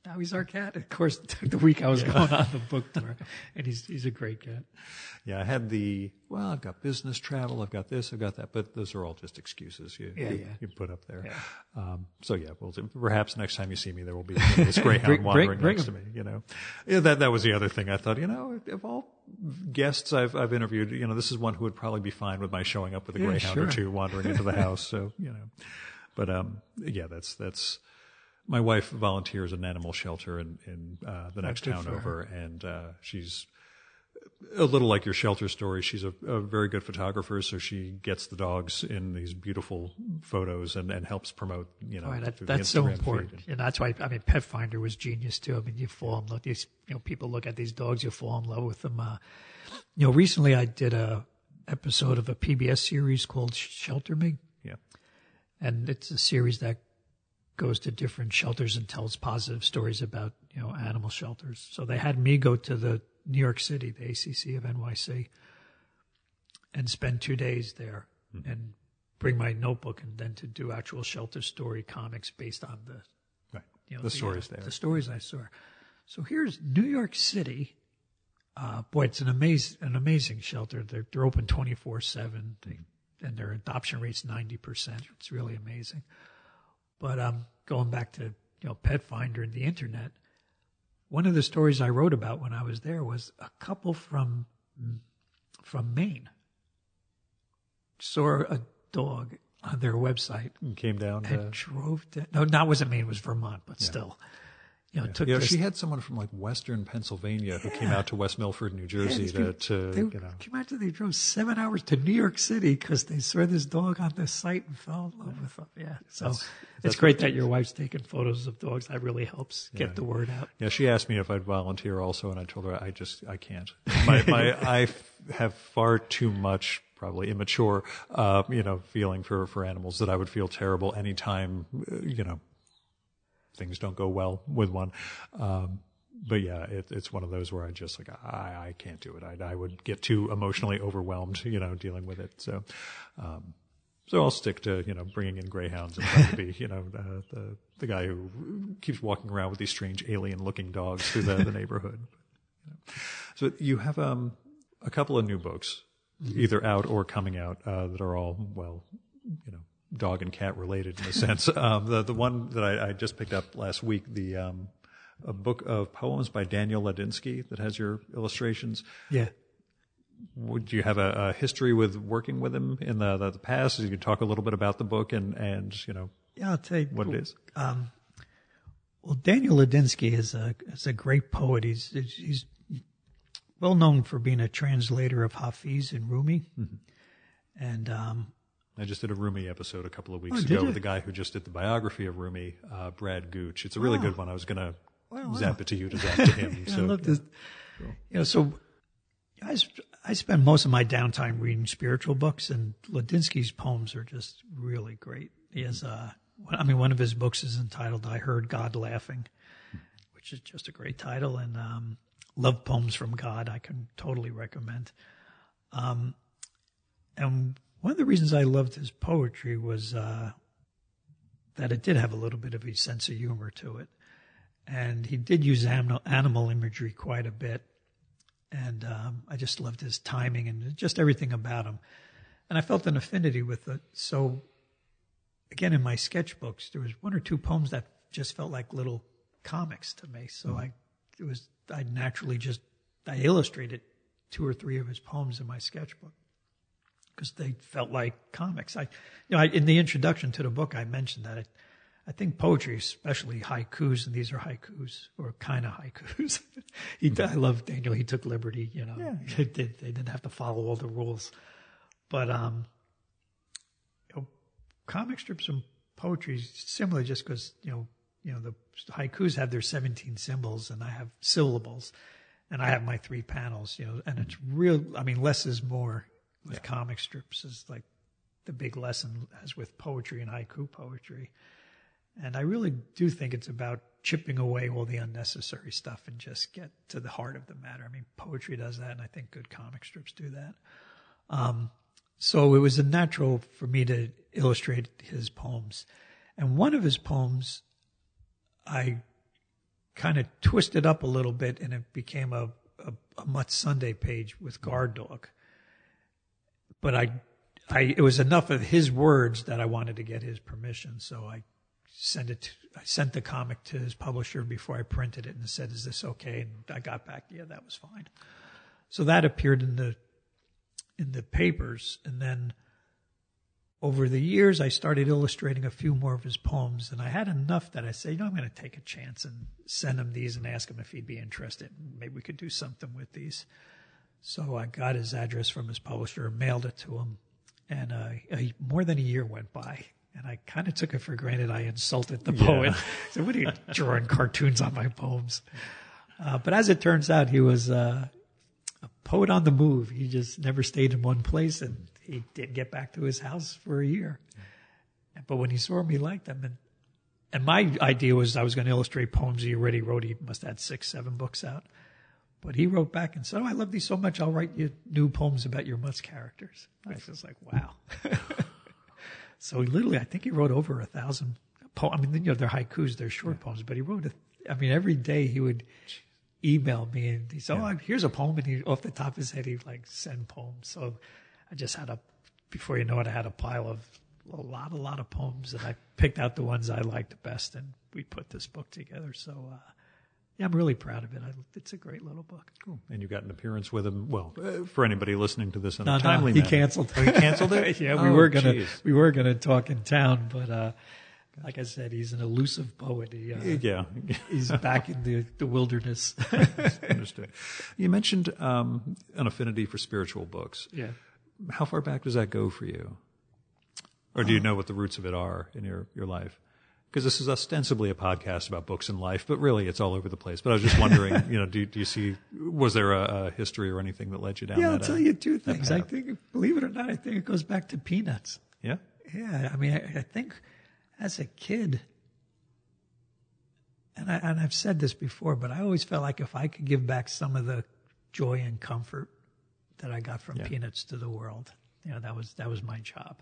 Speaker 2: now he's our cat. Of course, the week I was going on the book tour, and he's he's a great cat.
Speaker 1: yeah, I had the, well, I've got business travel, I've got this, I've got that, but those are all just excuses you,
Speaker 2: Yeah,
Speaker 1: you,
Speaker 2: yeah.
Speaker 1: you put up there.
Speaker 2: Yeah.
Speaker 1: Um, so yeah, well, perhaps next time you see me, there will be you know, this greyhound
Speaker 2: Bring- bring-
Speaker 1: wandering
Speaker 2: bring
Speaker 1: next
Speaker 2: him.
Speaker 1: to me. You know, yeah, that that was the other thing. I thought, you know, of all guests I've I've interviewed, you know, this is one who would probably be fine with my showing up with a
Speaker 2: Yeah,
Speaker 1: greyhound or two wandering into the house. So you know, but um, yeah, that's that's. My wife volunteers at an animal shelter in in uh, the next town over, and uh, she's a little like your shelter story. She's a, a very good photographer, so she gets the dogs in these beautiful photos and, and helps promote. You know,
Speaker 2: right, that, that's so important,
Speaker 1: feed.
Speaker 2: and that's why I mean, Pet Finder was genius too. I mean, you fall in love. These you know, people look at these dogs, you fall in love with them. Uh, you know, recently I did a episode of a PBS series called Shelter Me,
Speaker 1: Yeah,
Speaker 2: and it's a series that goes to different shelters and tells positive stories about you know animal shelters. So they had me go to the New York City, the ACC of NYC, and spend two days there and bring my notebook and then to do actual shelter story comics based on the
Speaker 1: right.
Speaker 2: you know,
Speaker 1: the stories
Speaker 2: uh,
Speaker 1: there.
Speaker 2: The stories I saw. So here's New York City. Uh, boy, it's an amazing, an amazing shelter. They're, they're open 24 seven and their adoption rate's 90%. It's really amazing. But, um, going back to, you know, Pet Finder and the internet, one of the stories I wrote about when I was there was a couple from, from Maine. Saw a dog on their website.
Speaker 1: And came down
Speaker 2: and
Speaker 1: to
Speaker 2: drove to, no, not wasn't Maine, it was Vermont, but still. You know,
Speaker 1: Yeah.
Speaker 2: took
Speaker 1: Yeah,
Speaker 2: this-
Speaker 1: she had someone from like Western Pennsylvania who came out to West Milford, New Jersey to, to
Speaker 2: they,
Speaker 1: you know.
Speaker 2: Can you imagine they drove seven hours to New York City because they saw this dog on this site and fell in love with them? Yeah. So
Speaker 1: That's-
Speaker 2: it's
Speaker 1: that's
Speaker 2: great that your wife's taking photos of dogs. That really helps get the word out.
Speaker 1: Yeah, she asked me if I'd volunteer also, and I told her I just I can't. My my I f- have far too much probably immature, uh, you know, feeling for for animals that I would feel terrible anytime, uh, you know, things don't go well with one. Um, but yeah, it, it's one of those where I just like I, I can't do it. I, I would get too emotionally overwhelmed, you know, dealing with it. So, um, so I'll stick to you know bringing in greyhounds and trying to be you know uh, the the guy who keeps walking around with these strange alien looking dogs through the, the neighborhood. So you have um, a couple of new books, either out or coming out, uh, that are all well, you know, dog and cat related in a sense. um, the the one that I, I just picked up last week, the um, a book of poems by Daniel Ladinsky that has your illustrations.
Speaker 2: Yeah.
Speaker 1: Would you have a, a history with working with him in the, the, the past? You could talk a little bit about the book and, and you know
Speaker 2: Yeah, I'll tell you
Speaker 1: what it is.
Speaker 2: Well, Daniel Ladinsky is a is a great poet. He's he's well known for being a translator of Hafiz and Rumi, and um,
Speaker 1: I just did a Rumi episode a couple of weeks
Speaker 2: Oh,
Speaker 1: ago with the guy who just did the biography of Rumi, uh, Brad Gooch. It's a really good one. I was going to zap it to you to zap to him.
Speaker 2: Yeah,
Speaker 1: so
Speaker 2: I love this. You know, so I, sp- I spend most of my downtime reading spiritual books, and Ladinsky's poems are just really great. He has, uh, I mean, one of his books is entitled "I Heard God Laughing," which is just a great title, and um, "Love Poems from God." I can totally recommend. Um, and one of the reasons I loved his poetry was uh, that it did have a little bit of a sense of humor to it and he did use animal, animal imagery quite a bit. And um, I just loved his timing and just everything about him. And I felt an affinity with it. So, again, in my sketchbooks, there was one or two poems that just felt like little comics to me. So I, it was I naturally just I illustrated two or three of his poems in my sketchbook because they felt like comics. I, you know, I, in the introduction to the book, I mentioned that. I, I think poetry, especially haikus, and these are haikus or kind of haikus. he, I love Daniel. He took liberty. You know, they, did, they didn't have to follow all the rules. But um, you know, comic strips and poetry is similar, just because you know, you know, the haikus have their 17 symbols, and I have syllables, and I have my three panels. You know, and it's real. I mean, less is more with comic strips. Is like the big lesson as with poetry and haiku poetry. And I really do think it's about chipping away all the unnecessary stuff and just get to the heart of the matter. I mean, poetry does that, and I think good comic strips do that. Um, so it was a natural for me to illustrate his poems. And one of his poems, I kind of twisted up a little bit, and it became a, a, a Mutt Sunday page with Guard Dog. But I, I, it was enough of his words that I wanted to get his permission, so I sent it. To, I sent the comic to his publisher before I printed it and said, "Is this okay?" And I got back, "Yeah, that was fine." So that appeared in the in the papers, and then over the years, I started illustrating a few more of his poems, and I had enough that I said, "You know, I'm going to take a chance and send him these and ask him if he'd be interested. Maybe we could do something with these." So I got his address from his publisher, mailed it to him, and uh, a, more than a year went by. And I kind of took it for granted I insulted the poet. so, what are you drawing cartoons on my poems? Uh, but as it turns out, he was uh, a poet on the move. He just never stayed in one place, and he didn't get back to his house for a year. But when he saw me, he liked them. And, and my idea was I was going to illustrate poems he already wrote. He must have had six, seven books out. But he wrote back and said, "Oh, I love these so much. I'll write you new poems about your Mutts characters." I was just like, "Wow." so he literally, I think he wrote over a thousand. Po- I mean, you know, they're haikus, they're short poems, but he wrote. A, I mean, every day he would email me and he said, "Oh, here's a poem," and he off the top of his head he'd like send poems. So I just had a, before you know it, I had a pile of a lot, a lot of poems, and I picked out the ones I liked the best, and we put this book together. So. Uh, yeah, I'm really proud of it. I, it's a great little book.
Speaker 1: Cool. And you got an appearance with him. Well, uh, for anybody listening to this in
Speaker 2: No,
Speaker 1: a
Speaker 2: no,
Speaker 1: timely
Speaker 2: he
Speaker 1: manner.
Speaker 2: canceled.
Speaker 1: Oh, he canceled it.
Speaker 2: yeah, we
Speaker 1: Oh,
Speaker 2: were gonna
Speaker 1: geez.
Speaker 2: we were gonna talk in town, but uh, like I said, he's an elusive poet. He, uh,
Speaker 1: Yeah.
Speaker 2: he's back in the, the wilderness.
Speaker 1: Understood. You mentioned um, an affinity for spiritual books.
Speaker 2: yeah.
Speaker 1: How far back does that go for you? Or do you know what the roots of it are in your, your life? Because this is ostensibly a podcast about books and life, but really it's all over the place. But I was just wondering, you know, do, do you see, was there a, a history or anything that led you down
Speaker 2: Yeah,
Speaker 1: that
Speaker 2: I'll tell
Speaker 1: uh,
Speaker 2: you two things. I think, believe it or not, I think it goes back to peanuts.
Speaker 1: Yeah?
Speaker 2: Yeah, I mean, I, I think as a kid, and I and I've said this before, but I always felt like if I could give back some of the joy and comfort that I got from
Speaker 1: Yeah.
Speaker 2: Peanuts to the world, you know, that was that was my job.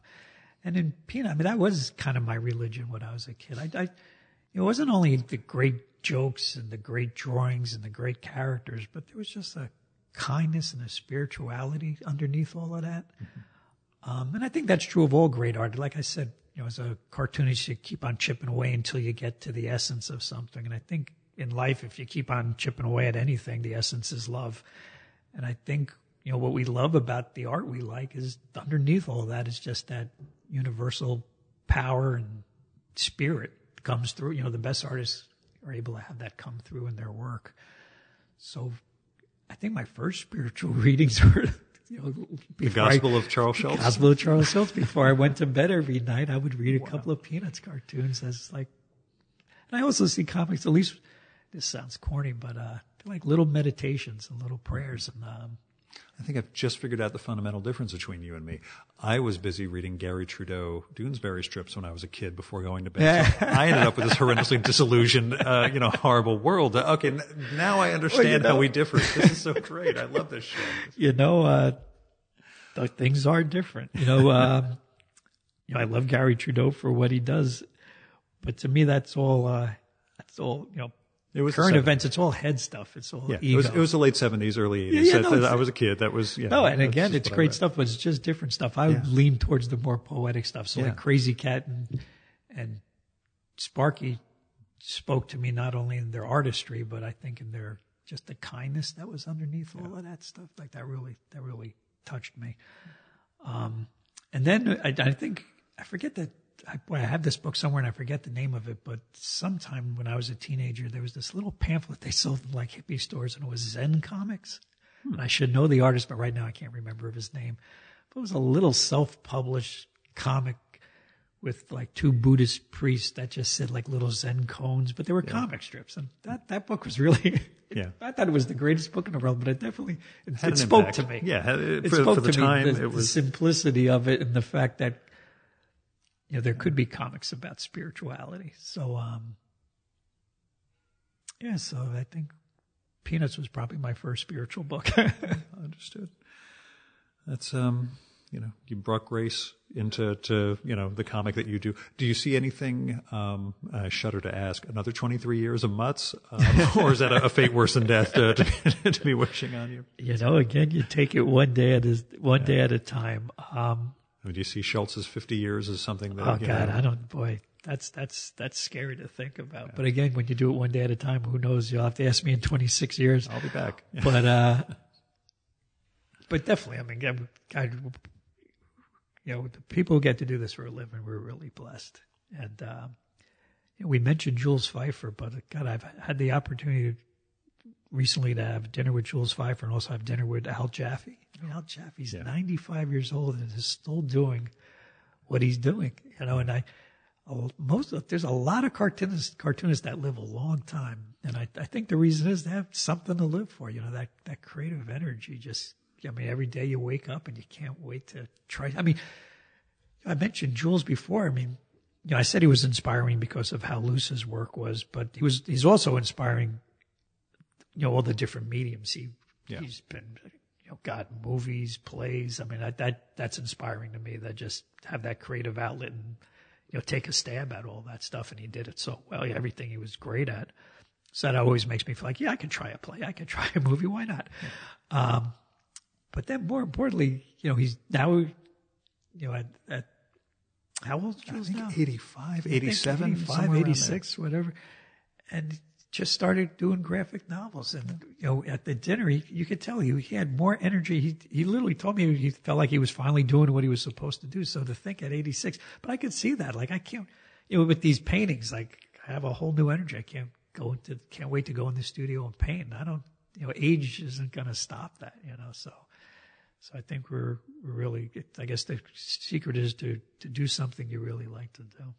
Speaker 2: And in Peanut, I mean, that was kind of my religion when I was a kid. I, I it wasn't only the great jokes and the great drawings and the great characters, but there was just a kindness and a spirituality underneath all of that. Um, and I think that's true of all great art. Like I said, you know, as a cartoonist, you keep on chipping away until you get to the essence of something. And I think in life, if you keep on chipping away at anything, the essence is love. And I think, you know, what we love about the art we like is underneath all that is just that universal power and spirit comes through. You know, the best artists are able to have that come through in their work. So I think my first spiritual readings were, you know,
Speaker 1: The
Speaker 2: before I-
Speaker 1: Gospel of Charles Schulz?
Speaker 2: Gospel of Charles Schulz. Before I went to bed every night, I would read a couple of Peanuts cartoons as like, and I also see comics. At least this sounds corny, but uh, like little meditations and little prayers. And um,
Speaker 1: I think I've just figured out the fundamental difference between you and me. I was busy reading Garry Trudeau Doonesbury strips when I was a kid before going to bed. So I ended up with this horrendously disillusioned, uh, you know, horrible world. Okay, n- now I understand
Speaker 2: know-
Speaker 1: how we differ. This is so great. I love this show.
Speaker 2: you know, uh, things are different. You know, um, you know, I love Garry Trudeau for what he does, but to me, that's all. Uh, that's all. You know,
Speaker 1: It was
Speaker 2: current
Speaker 1: 70s.
Speaker 2: events. It's all head stuff. It's all
Speaker 1: Yeah, it was, it was the late seventies, early eighties.
Speaker 2: Yeah, yeah, no,
Speaker 1: I was a kid. That was yeah.
Speaker 2: No, and again, it's great stuff, but it's just different stuff. I
Speaker 1: Yeah.
Speaker 2: lean towards the more poetic stuff. So
Speaker 1: Yeah.
Speaker 2: like Krazy Kat and, and Sparky spoke to me not only in their artistry, but I think in their just the kindness that was underneath all of that stuff. Like that really, that really touched me. Um, and then I, I think I forget that I, boy, I have this book somewhere and I forget the name of it, but sometime when I was a teenager, there was this little pamphlet they sold in like hippie stores and it was Zen comics. Hmm. And I should know the artist, but right now I can't remember of his name. But it was a little self-published comic with like two Buddhist priests that just said like little Zen koans, but they were comic strips. And that, that book was really,
Speaker 1: Yeah.
Speaker 2: I thought it was the greatest book in the world, but it definitely, it, it spoke
Speaker 1: impact.
Speaker 2: to me.
Speaker 1: Yeah, had-
Speaker 2: It
Speaker 1: for,
Speaker 2: spoke
Speaker 1: for the
Speaker 2: to
Speaker 1: time,
Speaker 2: me, the,
Speaker 1: it was
Speaker 2: the simplicity of it and the fact that, you know, there could be comics about spirituality. So, um, yeah, so I think Peanuts was probably my first spiritual book.
Speaker 1: I understood. That's um, you know, you brought grace into to you know the comic that you do. Do you see anything? Um, I shudder to ask. Another twenty three years of mutts, um, or is that a, a fate worse than death to, to, be, to be wishing on you?
Speaker 2: you know, again, you take it one day at a, one day at a time. Um,
Speaker 1: I mean, do you see Schulz's fifty years as something that?
Speaker 2: oh
Speaker 1: you
Speaker 2: God,
Speaker 1: know,
Speaker 2: I don't, boy, that's, that's, that's scary to think about. But again, when you do it one day at a time, who knows? You'll have to ask me in 26 years.
Speaker 1: I'll be back.
Speaker 2: but uh but definitely i mean I, I, you know the people who get to do this for a living we're really blessed and you know, we mentioned jules Feiffer but uh, god i've had the opportunity recently to have dinner with jules Feiffer and also have dinner with al Jaffee I mean, al Jaffee's 95 years old and is still doing what he's doing you know and i most of, there's a lot of cartoonists cartoonists that live a long time, and I, I think the reason is they have something to live for. You know that that creative energy. Just I mean, every day you wake up and you can't wait to try. I mean, I mentioned Jules before. I mean, you know, I said he was inspiring because of how loose his work was, but he was he's also inspiring. You know, all the different mediums he
Speaker 1: Yeah.
Speaker 2: he's been. You know, got movies, plays. I mean, that, that that's inspiring to me. That just have that creative outlet and you know, take a stab at all that stuff. And he did it so well. Yeah, everything he was great at. So that always makes me feel like, yeah, I can try a play. I can try a movie. Why not? Um, but then more importantly, you know, he's now, you know, at, at how old is Jules now?
Speaker 1: 85,
Speaker 2: I
Speaker 1: 87,
Speaker 2: 85,
Speaker 1: somewhere around there.
Speaker 2: 86, whatever. And just started doing graphic novels. And, you know, at the dinner, he, you could tell he, he had more energy. He, he literally told me he felt like he was finally doing what he was supposed to do. So to think at 86, but I could see that. Like, I can't, you know, with these paintings, like I have a whole new energy. I can't go into, can't wait to go in the studio and paint. I don't, you know, age isn't going to stop that, you know, so. So I think we're, we're really, I guess the secret is to, to do something you really like to do.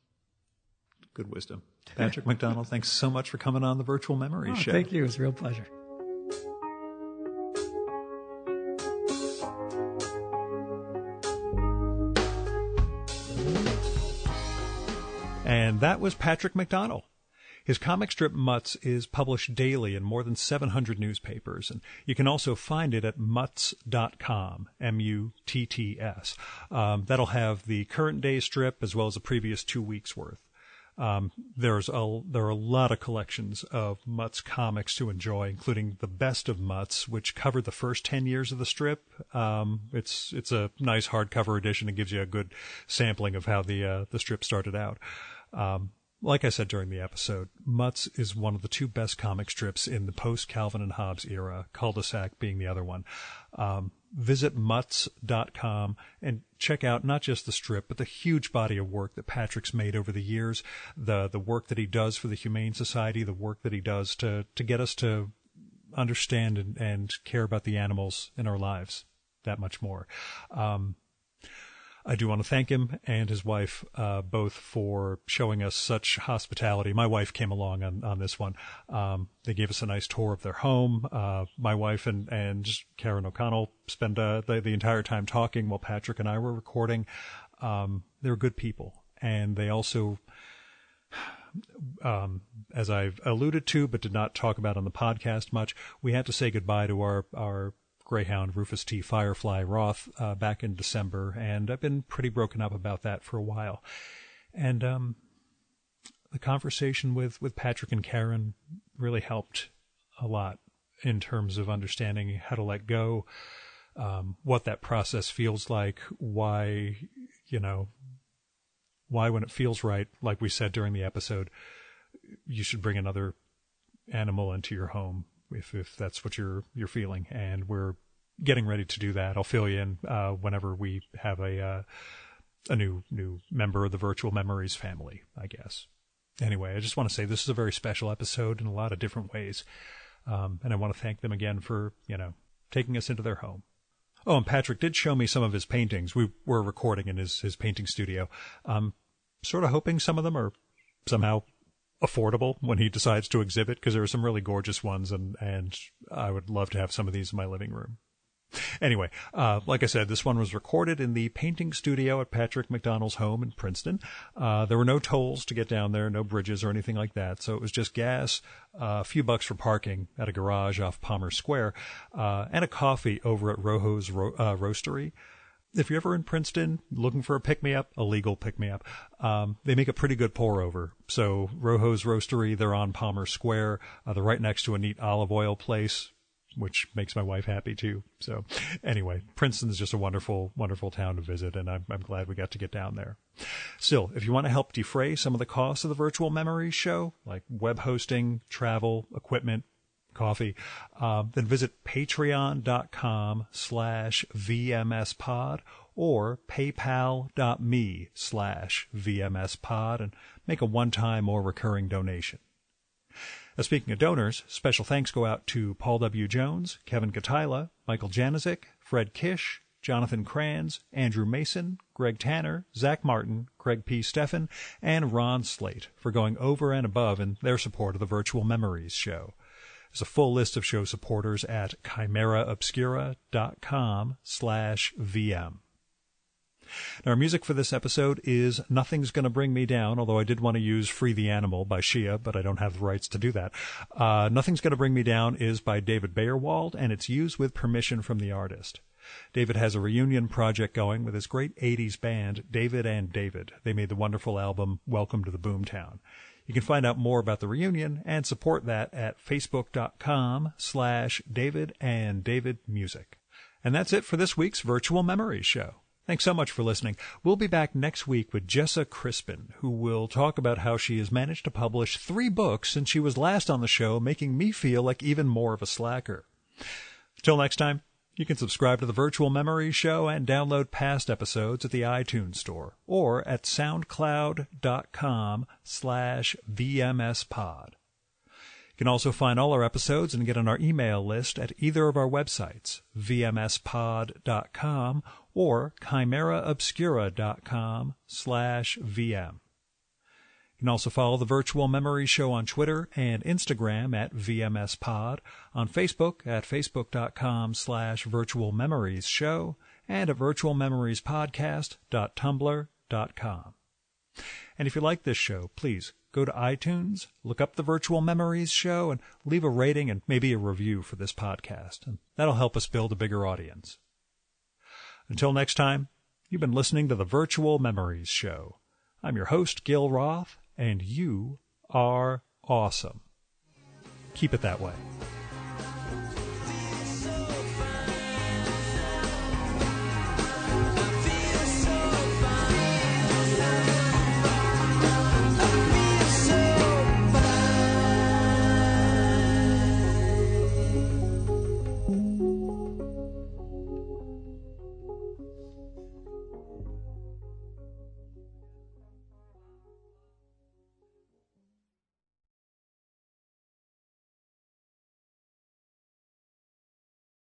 Speaker 1: Good wisdom. Patrick McDonnell, thanks so much for coming on the Virtual Memory
Speaker 2: oh,
Speaker 1: Show.
Speaker 2: Thank you. It's a real pleasure.
Speaker 1: And that was Patrick McDonnell. His comic strip Mutts is published daily in more than 700 newspapers, and you can also find it at mutts.com, M-U-T-T-S. Um, that'll have the current day strip as well as the previous two weeks worth. Um, there's a there are a lot of collections of Mutts comics to enjoy, including the best of Mutts, which covered the first ten years of the strip. Um, it's it's a nice hardcover edition. It gives you a good sampling of how the uh, the strip started out. Um, like I said during the episode, Mutts is one of the two best comic strips in the post Calvin and Hobbes era, cul-de-sac being the other one. Um, visit mutts.com and check out not just the strip, but the huge body of work that Patrick's made over the years, the, the work that he does for the Humane Society, the work that he does to, to get us to understand and, and care about the animals in our lives that much more. Um, I do want to thank him and his wife uh, both for showing us such hospitality. My wife came along on, on this one. Um, they gave us a nice tour of their home. Uh, my wife and, and Karen O'Connell spent uh, the, the, entire time talking while Patrick and I were recording. Um, they're good people. And they also, um, as I've alluded to but did not talk about on the podcast much, we had to say goodbye to our, our Greyhound Rufus T. Firefly Roth uh, back in December, and I've been pretty broken up about that for a while. And um, the conversation with, with Patrick and Karen really helped a lot in terms of understanding how to let go, um, what that process feels like, why, you know, why when it feels right, like we said during the episode, you should bring another animal into your home if if that's what you're you're feeling, and we're getting ready to do that. I'll fill you in uh, whenever we have a uh, a new new member of the Virtual Memories family, I guess. Anyway, I just want to say this is a very special episode in a lot of different ways, um, and I want to thank them again for you know taking us into their home. Oh, and Patrick did show me some of his paintings. We were recording in his his painting studio. Um, sort of hoping some of them are somehow affordable when he decides to exhibit because there are some really gorgeous ones and and I would love to have some of these in my living room. Anyway, uh, like I said, this one was recorded in the painting studio at Patrick McDonnell's home in Princeton. Uh, there were no tolls to get down there, no bridges or anything like that. So it was just gas, uh, a few bucks for parking at a garage off Palmer Square, uh, and a coffee over at Rojo's Ro- uh, Roastery if you're ever in Princeton looking for a pick me up, a legal pick me up, um, they make a pretty good pour over. So Rojo's Roastery, they're on Palmer Square. Uh, they're right next to a neat olive oil place, which makes my wife happy too. So anyway, Princeton's just a wonderful, wonderful town to visit, and I'm, I'm glad we got to get down there. Still, if you want to help defray some of the costs of the virtual memories show, like web hosting, travel, equipment, coffee, uh, then visit patreon.com slash vmspod or paypal.me slash vmspod and make a one-time or recurring donation. Now, speaking of donors, special thanks go out to Paul W. Jones, Kevin Katila, Michael Janizik, Fred Kish, Jonathan Kranz, Andrew Mason, Greg Tanner, Zach Martin, Craig P. Steffen, and Ron Slate for going over and above in their support of the Virtual Memories show. There's a full list of show supporters at chimeraobscura.com slash VM. Now, our music for this episode is Nothing's Gonna Bring Me Down, although I did want to use Free the Animal by Sia, but I don't have the rights to do that. Uh, Nothing's Gonna Bring Me Down is by David Baerwald, and it's used with permission from the artist. David has a reunion project going with his great 80s band, David and David. They made the wonderful album Welcome to the Boomtown. You can find out more about the reunion and support that at facebook.com slash David and David Music. And that's it for this week's Virtual Memories Show. Thanks so much for listening. We'll be back next week with Jessa Crispin, who will talk about how she has managed to publish three books since she was last on the show, making me feel like even more of a slacker. Till next time, You can subscribe to the Virtual Memory Show and download past episodes at the iTunes Store or at soundcloud.com slash vmspod. You can also find all our episodes and get on our email list at either of our websites, vmspod.com or chimeraobscura.com slash vm. You can also follow the Virtual Memories Show on Twitter and Instagram at VMSPod, on Facebook at facebook.com slash Virtual Memories Show, and at virtualmemoriespodcast.tumblr.com. And if you like this show, please go to iTunes, look up the Virtual Memories Show, and leave a rating and maybe a review for this podcast. And that'll help us build a bigger audience. Until next time, you've been listening to the Virtual Memories Show. I'm your host, Gil Roth, and you are awesome. Keep it that way.